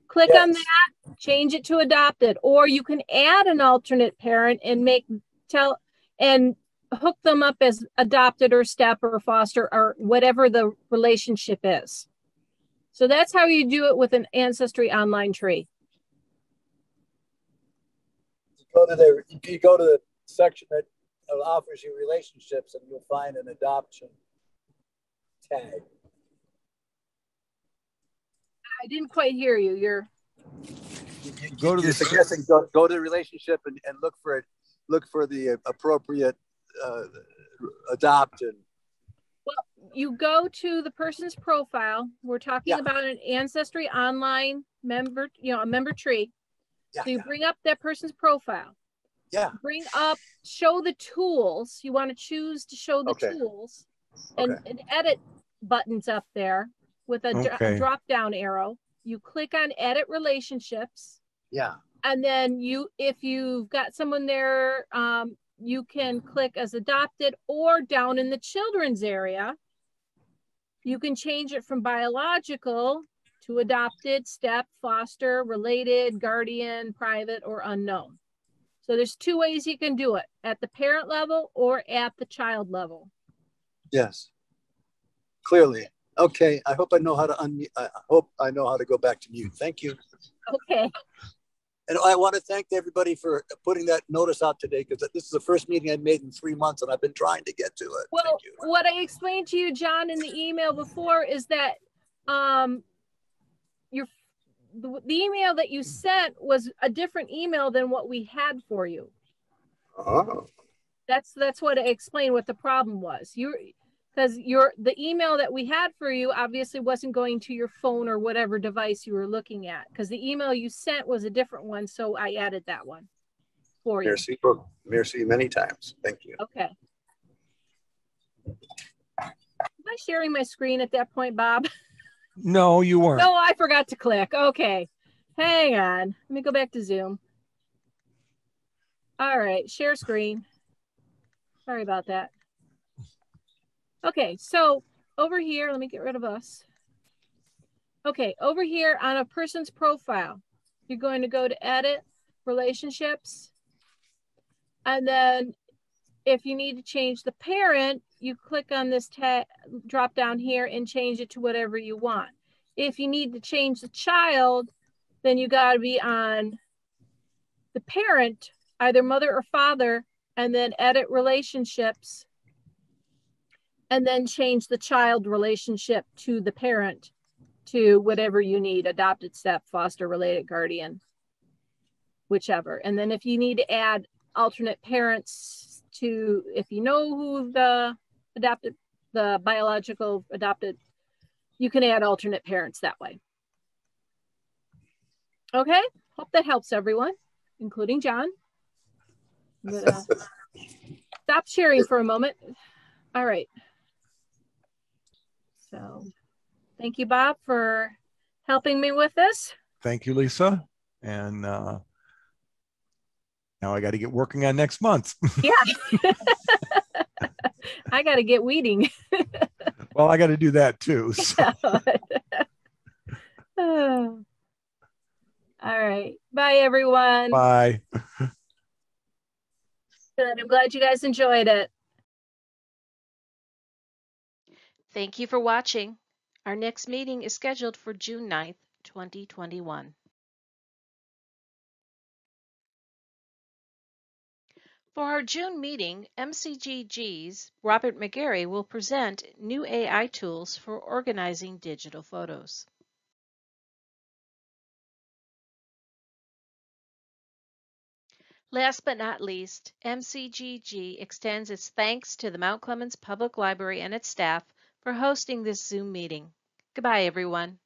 Click on that change it to adopted or you can add an alternate parent and make tell and hook them up as adopted or step or foster or whatever the relationship is so that's how you do it with an ancestry online tree You go to the you go to the section that offers you relationships, and you'll find an adoption tag. i didn't quite hear you you're You, you, Go to you're the se- suggesting go, go to the relationship and, and look for it. Look for the appropriate uh, adopt and you go to the person's profile we're talking Yeah. about an ancestry online member you know a member tree yeah, so you bring up that person's profile yeah. bring up show the tools you want to choose to show the Okay. tools and, Okay. and edit buttons up there with a, dr- Okay. drop down arrow you click on edit relationships Yeah. and then you if you've got someone there um, you can click as adopted or down in the children's area you can change it from biological to adopted step foster related guardian private or unknown so there's two ways you can do it at the parent level or at the child level Yes. Clearly. Okay. I hope I know how to unmute. I hope I know how to go back to mute. Thank you. okay And I want to thank everybody for putting that notice out today because this is the first meeting I've made in three months and I've been trying to get to it. Well, Thank you. what I explained to you, John, in the email before is that um, the, the email that you sent was a different email than what we had for you. Oh. That's that's what I explained what the problem was. You because your the email that we had for you obviously wasn't going to your phone or whatever device you were looking at because the email you sent was a different one, so I added that one for you. Merci, merci many times. Thank you. Okay. Am I sharing my screen at that point, Bob? No, you weren't. No, I forgot to click. Okay. Hang on. Let me go back to Zoom. All right, share screen. Sorry about that. Okay, so over here, let me get rid of us. Okay, over here on a person's profile, you're going to go to edit relationships. And then if you need to change the parent, you click on this tab, drop down here and change it to whatever you want. If you need to change the child, then you got to be on the parent, either mother or father, and then edit relationships and then change the child relationship to the parent to whatever you need adopted step foster related guardian whichever and then if you need to add alternate parents to if you know who the adopted the biological adopted you can add alternate parents that way. Okay? Hope that helps everyone including john. Stop sharing for a moment. All right. So thank you, Bob, for helping me with this. Thank you, Lisa. And uh, now I got to get working on next month. yeah. I got to get weeding. well, I got to do that too. So. All right. Bye, everyone. Bye. Good. I'm glad you guys enjoyed it. Thank you for watching. Our next meeting is scheduled for June 9th, 2021. For our June meeting, MCGG's Robert McGarry will present new AI tools for organizing digital photos. Last but not least, MCGG extends its thanks to the Mount Clemens Public Library and its staff for hosting this Zoom meeting. Goodbye, everyone.